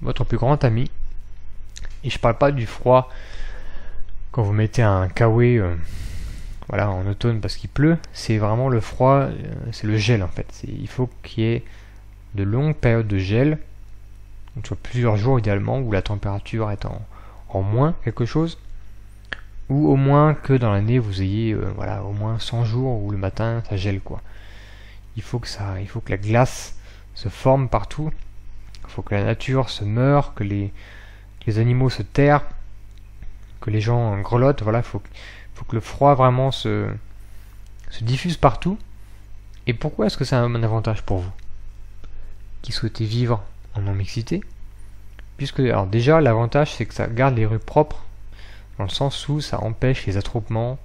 votre plus grand ami. Et je parle pas du froid quand vous mettez un kawaii euh, voilà, en automne parce qu'il pleut. C'est vraiment le froid, euh, c'est le gel en fait. Il faut qu'il y ait de longues périodes de gel, plusieurs jours idéalement, où la température est en moins quelque chose. Ou au moins que dans l'année vous ayez euh, voilà, au moins 100 jours où le matin ça gèle quoi. Il faut que ça, il faut que la glace se forme partout il faut que la nature se meure, que les, les animaux se terrent, que les gens grelottent. Voilà, il faut, faut que le froid vraiment se, se diffuse partout. Et pourquoi est-ce que c'est un avantage pour vous? Qui souhaitez vivre en non-mixité Puisque, alors déjà, l'avantage c'est que ça garde les rues propres, dans le sens où ça empêche les attroupements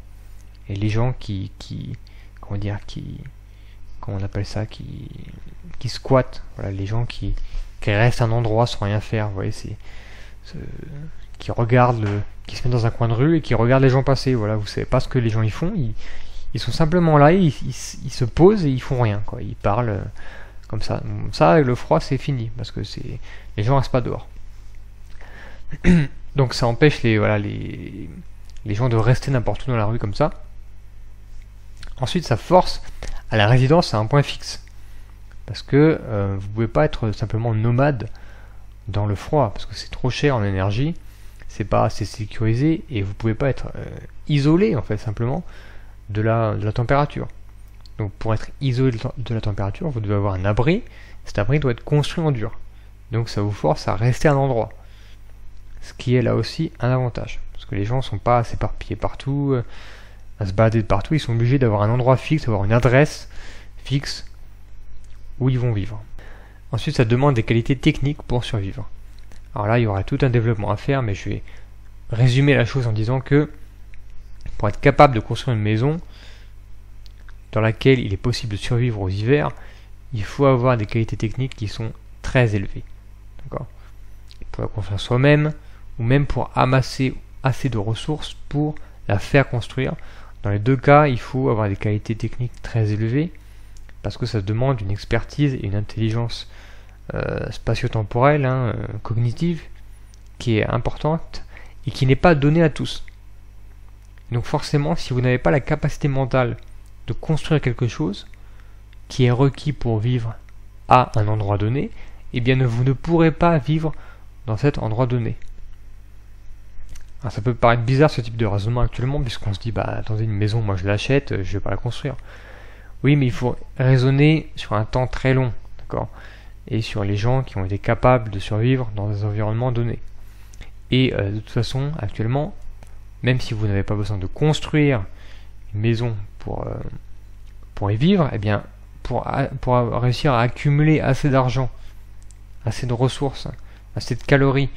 et les gens qui, qui comment dire, qui, comment on appelle ça, qui, qui squattent, voilà, les gens qui, qui reste un endroit sans rien faire. Vous voyez, c'est qui regarde, le, qui se met dans un coin de rue et qui regarde les gens passer. Voilà, vous savez pas ce que les gens y font. Ils, ils sont simplement là, ils, ils, se posent et ils font rien. Quoi. Ils parlent euh, comme ça. Ça, avec le froid, c'est fini parce que c'est les gens restent pas dehors. Donc ça empêche les voilà les gens de rester n'importe où dans la rue comme ça. Ensuite, ça force à la résidence à un point fixe. Parce que euh, vous pouvez pas être simplement nomade dans le froid, parce que c'est trop cher en énergie, c'est pas assez sécurisé, et vous pouvez pas être euh, isolé en fait simplement de la, de la température. Donc pour être isolé de la température, vous devez avoir un abri, cet abri doit être construit en dur. Donc ça vous force à rester à un endroit. Ce qui est là aussi un avantage. Parce que les gens sont pas s'éparpiller partout, euh, à se balader de partout, ils sont obligés d'avoir un endroit fixe, d'avoir une adresse fixe où ils vont vivre. Ensuite, ça demande des qualités techniques pour survivre. Alors là, il y aura tout un développement à faire, mais je vais résumer la chose en disant que pour être capable de construire une maison dans laquelle il est possible de survivre aux hivers, il faut avoir des qualités techniques qui sont très élevées. pour la construire soi-même, ou même pour amasser assez de ressources pour la faire construire. Dans les deux cas, il faut avoir des qualités techniques très élevées, parce que ça demande une expertise et une intelligence euh, spatio-temporelle, hein, euh, cognitive, qui est importante et qui n'est pas donnée à tous. Donc forcément, si vous n'avez pas la capacité mentale de construire quelque chose qui est requis pour vivre à un endroit donné, eh bien vous ne pourrez pas vivre dans cet endroit donné. Alors ça peut paraître bizarre ce type de raisonnement actuellement, puisqu'on se dit, bah attendez, une maison, moi je l'achète, je vais pas la construire. Oui, mais il faut raisonner sur un temps très long, d'accord Et sur les gens qui ont été capables de survivre dans des environnements donnés. Et euh, de toute façon, actuellement, même si vous n'avez pas besoin de construire une maison pour, euh, y vivre, eh bien, pour réussir à accumuler assez d'argent, assez de ressources, assez de calories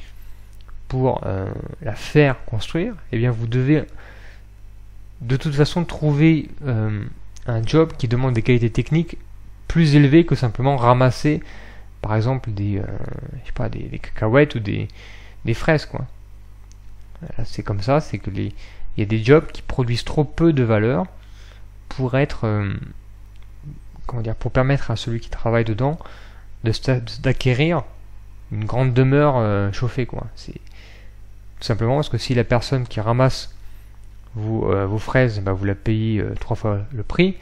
pour euh, la faire construire, eh bien vous devez de toute façon trouver euh, un job qui demande des qualités techniques plus élevées que simplement ramasser par exemple des, euh, je sais pas, des, cacahuètes ou des, des fraises quoi. C'est comme ça, c'est que les, il y a des jobs qui produisent trop peu de valeur pour être comment dire pour permettre à celui qui travaille dedans d'acquérir une grande demeure chauffée quoi. Tout simplement parce que si la personne qui ramasse euh, vos, fraises, bah, vous la payez euh, trois fois le prix, et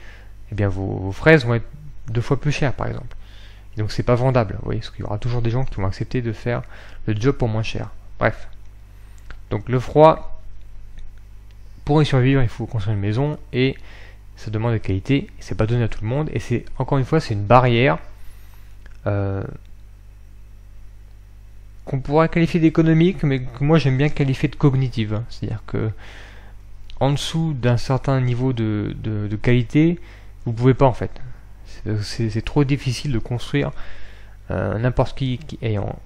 eh bien vos, fraises vont être deux fois plus chères par exemple. Et donc c'est pas vendable, vous voyez, parce qu'il y aura toujours des gens qui vont accepter de faire le job pour moins cher. Bref. Donc le froid, pour y survivre, il faut construire une maison et ça demande de qualité, c'est pas donné à tout le monde, et c'est encore une fois c'est une barrière euh, qu'on pourrait qualifier d'économique, mais que moi j'aime bien qualifier de cognitive. C'est-à-dire que en dessous d'un certain niveau de, qualité, vous pouvez pas en fait. C'est trop difficile de construire euh, n'importe qui, ayant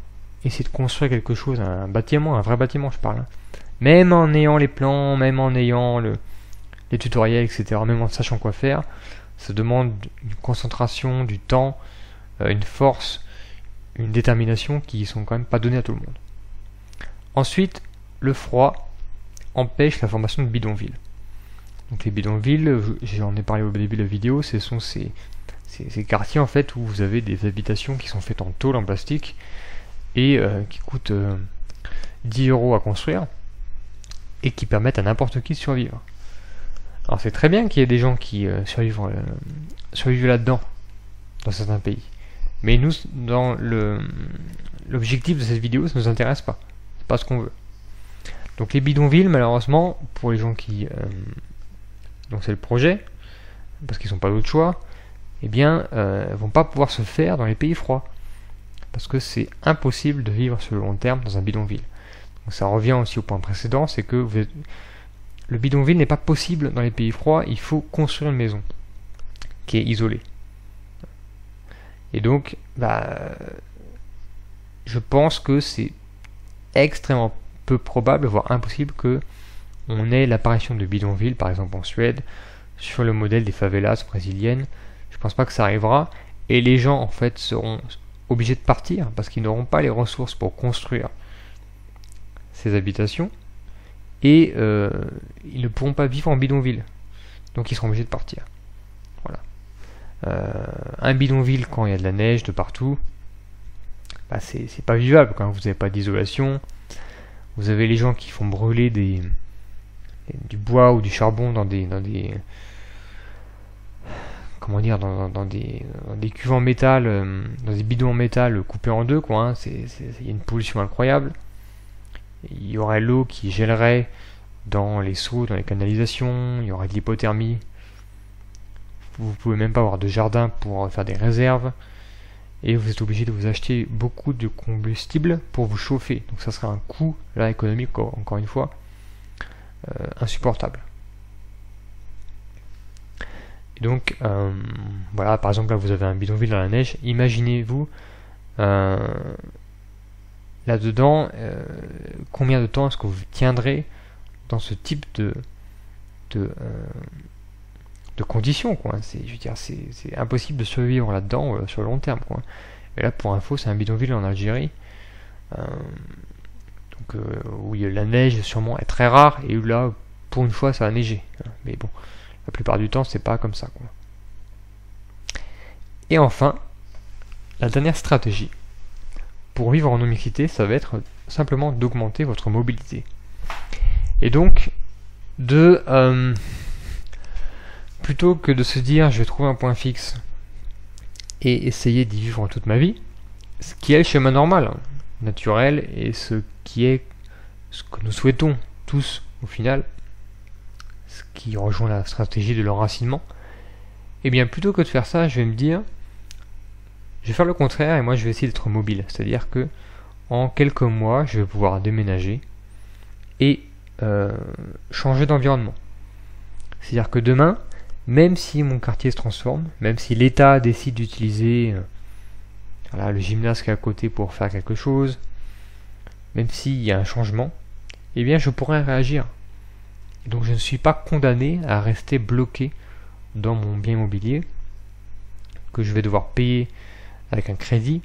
essayé de construire quelque chose, un bâtiment, un vrai bâtiment, je parle. Hein. Même en ayant les plans, même en ayant le, les tutoriels, etc., même en sachant quoi faire, ça demande une concentration, du temps, euh, une force une détermination qui sont quand même pas données à tout le monde. Ensuite, le froid empêche la formation de bidonvilles. Donc les bidonvilles, j'en ai parlé au début de la vidéo, ce sont ces, quartiers en fait où vous avez des habitations qui sont faites en tôle, en plastique, et euh, qui coûtent 10 euh, euros à construire, et qui permettent à n'importe qui de survivre. Alors c'est très bien qu'il y ait des gens qui euh, survivent, survivent là-dedans, dans certains pays. Mais nous, dans l'objectif de cette vidéo, ça ne nous intéresse pas. C'est pas ce qu'on veut. Donc les bidonvilles, malheureusement, pour les gens qui... Euh, donc c'est le projet, parce qu'ils n'ont pas d'autre choix, eh bien, euh, vont pas pouvoir se faire dans les pays froids. Parce que c'est impossible de vivre sur le long terme dans un bidonville. Donc ça revient aussi au point précédent, c'est que le bidonville n'est pas possible dans les pays froids, il faut construire une maison qui est isolée. Et donc, bah, je pense que c'est extrêmement peu probable, voire impossible, que on ait l'apparition de bidonvilles, par exemple en Suède, sur le modèle des favelas brésiliennes. Je pense pas que ça arrivera. Et les gens, en fait, seront obligés de partir parce qu'ils n'auront pas les ressources pour construire ces habitations. Et euh, ils ne pourront pas vivre en bidonville. Donc ils seront obligés de partir. Euh, un bidonville quand il y a de la neige de partout, bah c'est pas vivable quand vous n'avez pas d'isolation. Vous avez les gens qui font brûler du bois ou du charbon dans des, dans des comment dire dans, des, des, cuves en métal, euh, dans des bidons en métal coupés en deux quoi. Hein. C'est il y a une pollution incroyable. Il y aurait l'eau qui gèlerait dans les seaux, dans les canalisations. Il y aurait de l'hypothermie vous pouvez même pas avoir de jardin pour faire des réserves et vous êtes obligé de vous acheter beaucoup de combustible pour vous chauffer. Donc ça sera un coût là économique encore une fois euh, insupportable. Et donc euh, voilà, par exemple là vous avez un bidonville dans la neige. Imaginez-vous euh, là-dedans combien de temps est-ce que vous tiendrez dans ce type de, de de conditions quoi. C'est, je veux dire, c'est, impossible de survivre là-dedans euh, sur le long terme quoi. Et là, pour info, c'est un bidonville en Algérie. donc oui, la neige sûrement est très rare et là, pour une fois, ça a neigé. Hein. Mais bon, la plupart du temps, c'est pas comme ça. Quoi. Et enfin, la dernière stratégie pour vivre en non-mixité, ça va être simplement d'augmenter votre mobilité. Et donc, de euh, plutôt que de se dire je vais trouver un point fixe et essayer d'y vivre toute ma vie, ce qui est le chemin normal, naturel, et ce qui est ce que nous souhaitons tous au final, ce qui rejoint la stratégie de l'enracinement, et eh bien plutôt que de faire ça, je vais me dire, je vais faire le contraire et moi je vais essayer d'être mobile, c'est-à-dire que en quelques mois, je vais pouvoir déménager et euh, changer d'environnement. C'est-à-dire que demain, même si mon quartier se transforme, même si l'État décide d'utiliser euh, le gymnase qui est à côté pour faire quelque chose, même s'il y a un changement, eh bien je pourrais réagir. donc je ne suis pas condamné à rester bloqué dans mon bien immobilier que je vais devoir payer avec un crédit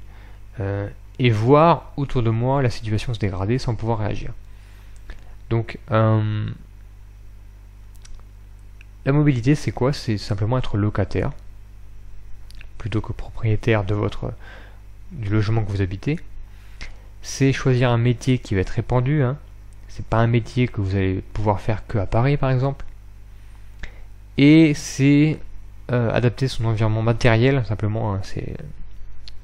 euh, et voir autour de moi la situation se dégrader sans pouvoir réagir. Donc la mobilité c'est quoi? C'est simplement être locataire plutôt que propriétaire de votre du logement que vous habitez. C'est choisir un métier qui va être répandu. Hein. C'est pas un métier que vous allez pouvoir faire que à Paris par exemple. Et c'est euh, adapter son environnement matériel simplement. Hein. c'est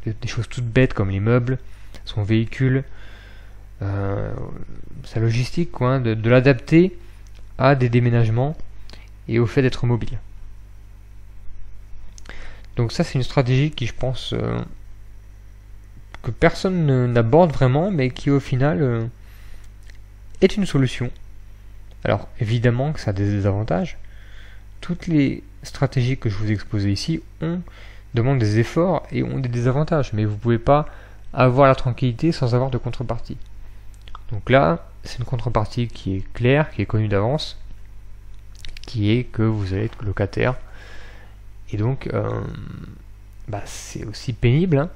des choses toutes bêtes comme les meubles, son véhicule, euh, sa logistique, hein, de, l'adapter à des déménagements et au fait d'être mobile. Donc ça c'est une stratégie qui je pense euh, que personne n'aborde vraiment mais qui au final euh, est une solution. Alors évidemment que ça a des désavantages. Toutes les stratégies que je vous ai exposées ici ont demandent des efforts et ont des désavantages, mais vous pouvez pas avoir la tranquillité sans avoir de contrepartie. Donc là, c'est une contrepartie qui est claire, qui est connue d'avance, qui est que vous allez être locataire. Et donc, euh, bah, c'est aussi pénible, hein,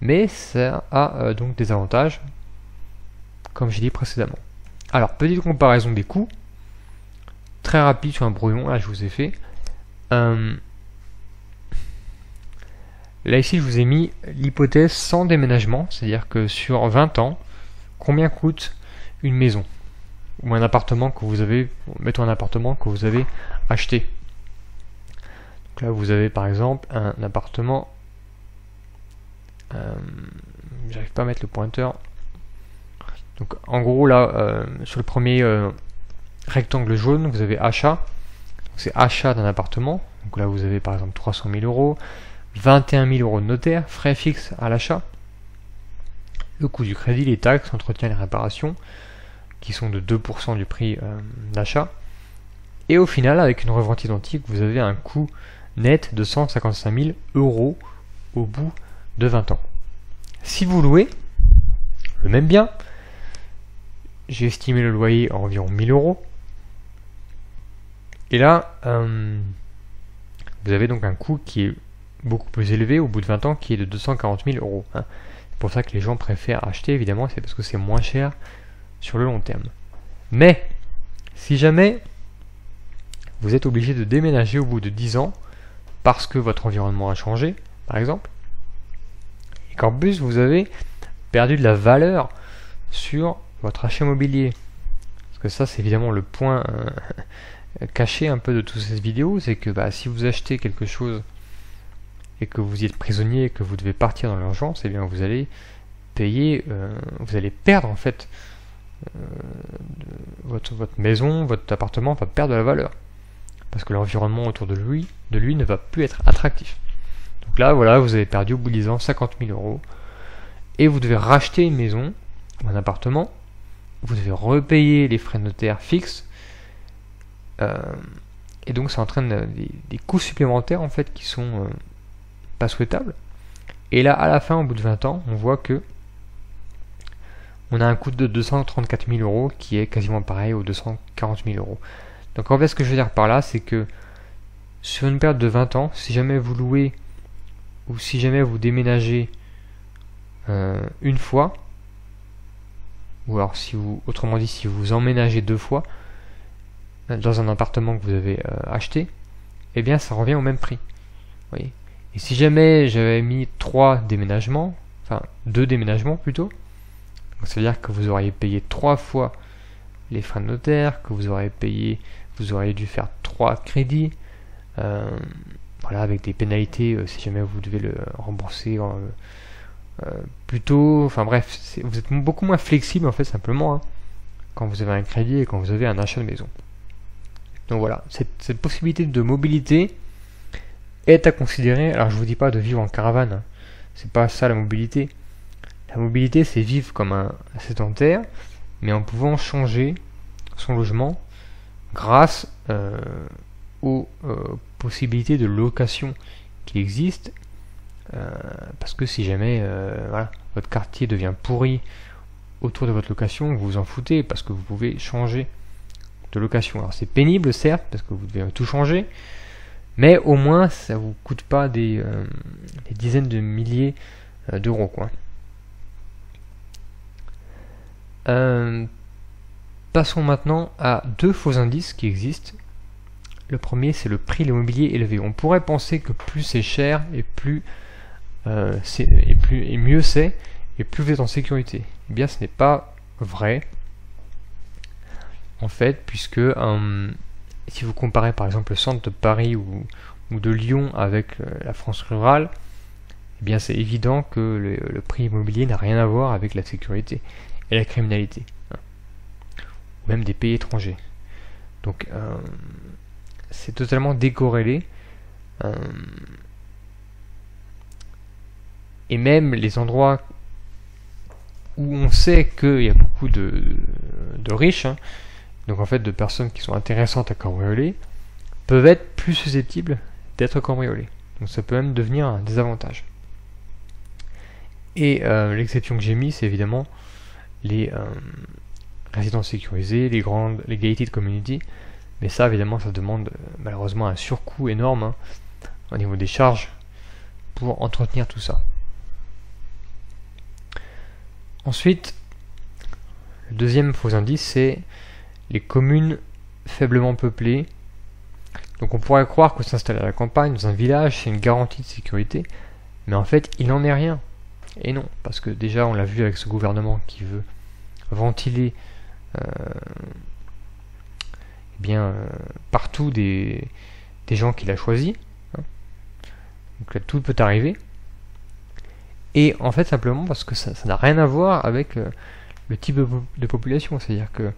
mais ça a euh, donc des avantages, comme j'ai dit précédemment. Alors, petite comparaison des coûts, très rapide sur un brouillon, là je vous ai fait. Euh, Là ici je vous ai mis l'hypothèse sans déménagement, c'est-à-dire que sur 20 ans, combien coûte une maison? Ou un appartement que vous avez, mettons un appartement que vous avez acheté. Donc là vous avez par exemple un appartement, euh, j'arrive pas à mettre le pointeur. Donc en gros là euh, sur le premier euh, rectangle jaune vous avez achat, c'est achat d'un appartement. Donc là vous avez par exemple 300 000 euros. 21 000 euros de notaire, frais fixes à l'achat, le coût du crédit, les taxes, entretien et réparations, qui sont de 2% du prix euh, d'achat. Et au final, avec une revente identique, vous avez un coût net de 155 000 euros au bout de 20 ans. Si vous louez le même bien, j'ai estimé le loyer à environ 1000 euros. Et là, euh, vous avez donc un coût qui est beaucoup plus élevé au bout de 20 ans qui est de 240 000 euros. Hein. C'est pour ça que les gens préfèrent acheter, évidemment, c'est parce que c'est moins cher sur le long terme. Mais, si jamais vous êtes obligé de déménager au bout de 10 ans, parce que votre environnement a changé, par exemple, et qu'en plus vous avez perdu de la valeur sur votre achat immobilier. Parce que ça, c'est évidemment le point euh, caché un peu de toutes ces vidéos, c'est que bah, si vous achetez quelque chose et que vous y êtes prisonnier et que vous devez partir dans l'urgence, eh bien vous allez payer, euh, vous allez perdre en fait euh, votre, maison, votre appartement va perdre de la valeur. Parce que l'environnement autour de lui, de lui ne va plus être attractif. Donc là, voilà, vous avez perdu au bout de 10 ans 50 000 euros. Et vous devez racheter une maison ou un appartement. Vous devez repayer les frais de notaire fixes. Euh, et donc ça entraîne des, des, coûts supplémentaires en fait qui sont pas souhaitable. Et là, à la fin, au bout de 20 ans, on voit que on a un coût de 234 000 euros qui est quasiment pareil aux 240 000 euros. Donc en fait, ce que je veux dire par là, c'est que sur une période de 20 ans, si jamais vous louez ou si jamais vous déménagez euh, une fois, ou alors si vous, autrement dit, si vous emménagez deux fois dans un appartement que vous avez acheté, eh bien ça revient au même prix. Oui. Et si jamais j'avais mis trois déménagements, enfin deux déménagements plutôt, donc ça veut dire que vous auriez payé trois fois les frais de notaire, que vous auriez payé, vous auriez dû faire trois crédits, euh, voilà, avec des pénalités euh, si jamais vous devez le rembourser euh, plus tôt. Enfin bref, vous êtes beaucoup moins flexible en fait simplement hein, quand vous avez un crédit et quand vous avez un achat de maison. Donc voilà, cette, possibilité de mobilité est à considérer. Alors je vous dis pas de vivre en caravane, hein. c'est pas ça la mobilité. La mobilité c'est vivre comme un sédentaire, mais en pouvant changer son logement grâce euh, aux euh, possibilités de location qui existent. Euh, parce que si jamais votre quartier devient pourri autour de votre location, vous vous en foutez parce que vous pouvez changer de location. Alors c'est pénible certes parce que vous devez tout changer, mais au moins ça vous coûte pas des, des dizaines de milliers d'euros. Euh, passons maintenant à deux faux indices qui existent. Le premier, c'est le prix de l'immobilier élevé. On pourrait penser que plus c'est cher et plus, euh, et mieux c'est, et plus vous êtes en sécurité. Eh bien, ce n'est pas vrai. En fait, puisque euh, si vous comparez par exemple le centre de Paris ou, de Lyon avec la France rurale, eh bien c'est évident que le prix immobilier n'a rien à voir avec la sécurité et la criminalité, ou même des pays étrangers. Donc euh, c'est totalement décorrélé. Euh, et même les endroits où on sait qu'il y a beaucoup de, riches, hein, donc en fait de personnes qui sont intéressantes à cambrioler, peuvent être plus susceptibles d'être cambriolés. Donc ça peut même devenir un désavantage. Et euh, l'exception que j'ai mis, c'est évidemment les euh, résidences sécurisées, les grandes, les gated community. Mais ça, évidemment, ça demande euh, malheureusement un surcoût énorme hein, au niveau des charges pour entretenir tout ça. Ensuite, le deuxième faux indice, c'est les communes faiblement peuplées. Donc on pourrait croire que s'installer à la campagne, dans un village, c'est une garantie de sécurité, mais en fait, il n'en est rien. Et non, parce que déjà, on l'a vu avec ce gouvernement qui veut ventiler euh, eh bien, euh, partout des, gens qu'il a choisis. Hein. Donc là, tout peut arriver. Et en fait, simplement parce que ça n'a rien à voir avec euh, le type de, population. C'est-à-dire que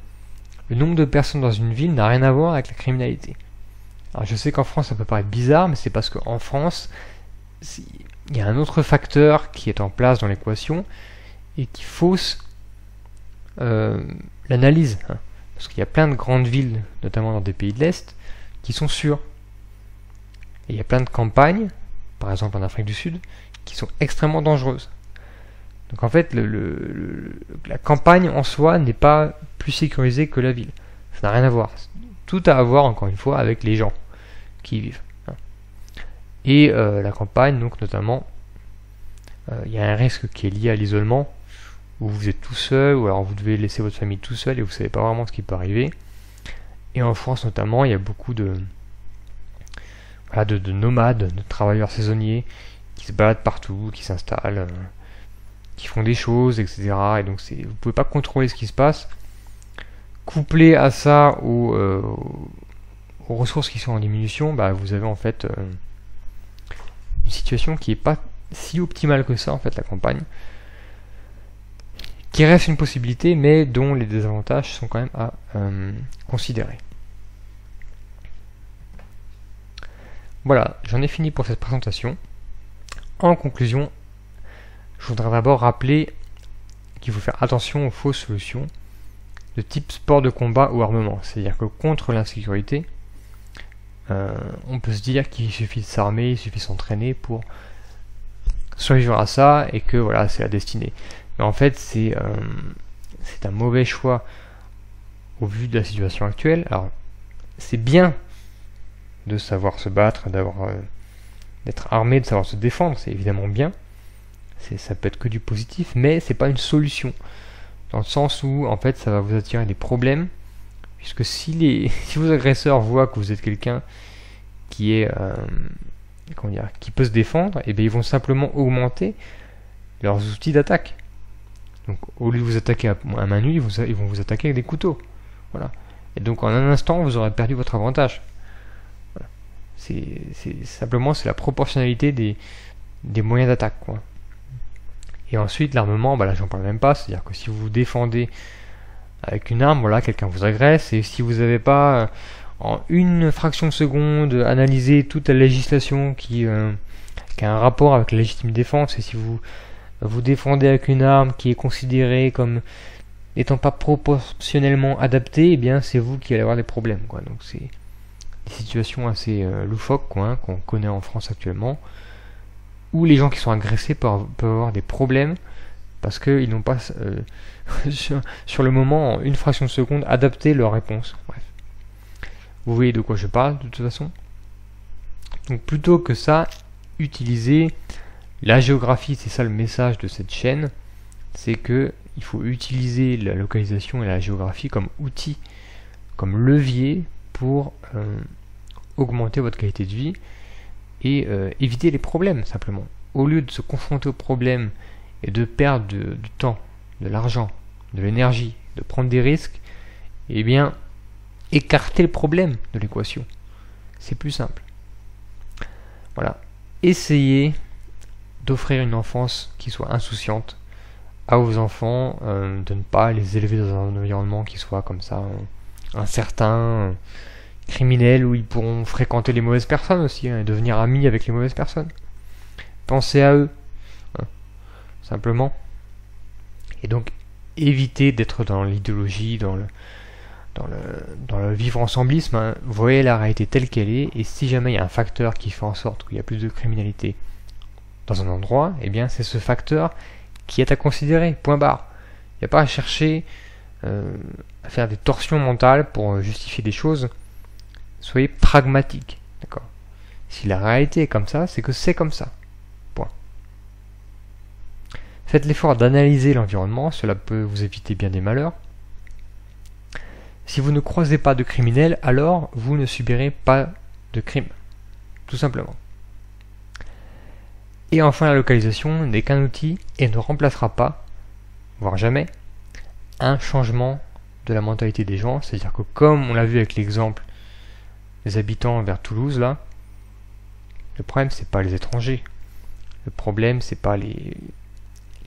le nombre de personnes dans une ville n'a rien à voir avec la criminalité. Alors je sais qu'en France ça peut paraître bizarre, mais c'est parce qu'en France, il y a un autre facteur qui est en place dans l'équation et qui fausse euh, l'analyse. Hein. parce qu'il y a plein de grandes villes, notamment dans des pays de l'Est, qui sont sûres. Et il y a plein de campagnes, par exemple en Afrique du Sud, qui sont extrêmement dangereuses. Donc en fait, la campagne en soi n'est pas plus sécurisée que la ville. Ça n'a rien à voir. Tout à voir, encore une fois, avec les gens qui y vivent. Hein. Et euh, la campagne, donc notamment, euh, il y a un risque qui est lié à l'isolement, où vous êtes tout seul, ou alors vous devez laisser votre famille tout seul et vous savez pas vraiment ce qui peut arriver. Et en France notamment, il y a beaucoup de, voilà, de, nomades, de travailleurs saisonniers qui se baladent partout, qui s'installent, euh, qui font des choses, etc. Et donc vous pouvez pas contrôler ce qui se passe. Couplé à ça aux, euh, aux ressources qui sont en diminution, bah, vous avez en fait euh, une situation qui est pas si optimale que ça en fait la campagne qui reste une possibilité, mais dont les désavantages sont quand même à euh, considérer. Voilà, j'en ai fini pour cette présentation. En conclusion, je voudrais d'abord rappeler qu'il faut faire attention aux fausses solutions de type sport de combat ou armement. C'est-à-dire que contre l'insécurité, euh, on peut se dire qu'il suffit de s'armer, il suffit de s'entraîner pour survivre à ça et que voilà, c'est la destinée. Mais en fait, c'est euh, c'est un mauvais choix au vu de la situation actuelle. Alors, c'est bien de savoir se battre, d'avoir euh, d'être armé, de savoir se défendre, c'est évidemment bien. Ça peut être que du positif, mais c'est pas une solution. dans le sens où en fait ça va vous attirer des problèmes, puisque si, les, si vos agresseurs voient que vous êtes quelqu'un qui est euh, comment dire, qui peut se défendre, et eh bien ils vont simplement augmenter leurs outils d'attaque. Donc au lieu de vous attaquer à, main nue, ils vont, ils vont vous attaquer avec des couteaux. Voilà. Et donc en un instant, vous aurez perdu votre avantage. C'est simplement c'est la proportionnalité des, moyens d'attaque. Et ensuite, l'armement, bah là, j'en parle même pas. C'est-à-dire que si vous vous défendez avec une arme, voilà, quelqu'un vous agresse, et si vous n'avez pas euh, en une fraction de seconde analysé toute la législation qui, euh, qui a un rapport avec la légitime défense, et si vous vous défendez avec une arme qui est considérée comme n'étant pas proportionnellement adaptée, eh bien, c'est vous qui allez avoir des problèmes, quoi. Donc, c'est des situations assez euh, loufoques, hein, qu'on connaît en France actuellement où les gens qui sont agressés peuvent, avoir des problèmes parce qu'ils n'ont pas euh, sur, le moment, en une fraction de seconde, adapté leur réponse. Bref. Vous voyez de quoi je parle de toute façon. Donc plutôt que ça, utilisez la géographie, c'est ça le message de cette chaîne, c'est que il faut utiliser la localisation et la géographie comme outil, comme levier pour euh, augmenter votre qualité de vie et euh, éviter les problèmes simplement. Au lieu de se confronter aux problèmes et de perdre du temps, de l'argent, de l'énergie, de prendre des risques, eh bien, écarter le problème de l'équation. C'est plus simple. Voilà. Essayez d'offrir une enfance qui soit insouciante à vos enfants, euh, de ne pas les élever dans un environnement qui soit comme ça, euh, incertain, criminels où ils pourront fréquenter les mauvaises personnes aussi hein, et devenir amis avec les mauvaises personnes. Pensez à eux, hein, simplement. Et donc évitez d'être dans l'idéologie, dans le, dans le, dans le vivre ensemblisme. Hein. Voyez la réalité telle qu'elle est et si jamais il y a un facteur qui fait en sorte qu'il y a plus de criminalité dans un endroit, eh bien c'est ce facteur qui est à considérer. Point barre. Il n'y a pas à chercher euh, à faire des torsions mentales pour justifier des choses Soyez pragmatique. D'accord Si la réalité est comme ça, c'est que c'est comme ça. Point. Faites l'effort d'analyser l'environnement, cela peut vous éviter bien des malheurs. Si vous ne croisez pas de criminels, alors vous ne subirez pas de crime. Tout simplement. Et enfin, la localisation n'est qu'un outil et ne remplacera pas, voire jamais, un changement de la mentalité des gens. C'est-à-dire que comme on l'a vu avec l'exemple les habitants vers Toulouse là, le problème c'est pas les étrangers. Le problème c'est pas les,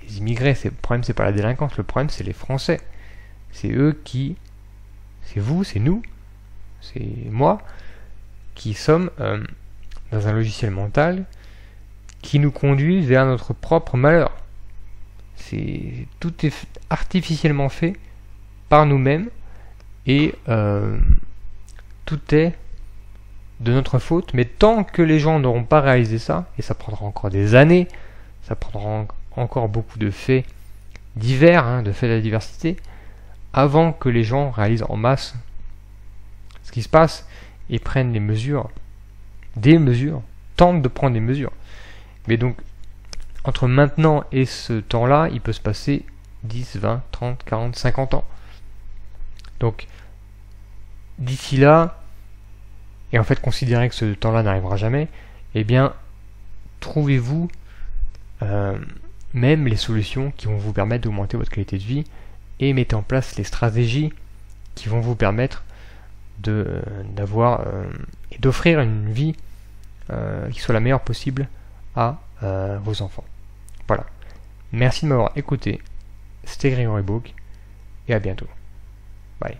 les immigrés, le problème c'est pas la délinquance, le problème c'est les Français. C'est eux qui, c'est vous, c'est nous, c'est moi, qui sommes euh, dans un logiciel mental qui nous conduit vers notre propre malheur. C'est tout est artificiellement fait par nous-mêmes et euh, tout est de notre faute, mais tant que les gens n'auront pas réalisé ça, et ça prendra encore des années, ça prendra encore beaucoup de faits divers, hein, de faits de la diversité, avant que les gens réalisent en masse ce qui se passe et prennent les mesures, des mesures, tentent de prendre des mesures. Mais donc, entre maintenant et ce temps-là, il peut se passer 10, 20, 30, 40, 50 ans. Donc, d'ici là, et en fait considérez que ce temps-là n'arrivera jamais, eh bien, trouvez-vous euh, même les solutions qui vont vous permettre d'augmenter votre qualité de vie et mettez en place les stratégies qui vont vous permettre euh, d'avoir euh, et d'offrir une vie qui soit la meilleure possible à vos enfants. Voilà. Merci de m'avoir écouté. C'était Grégory Book et à bientôt. Bye.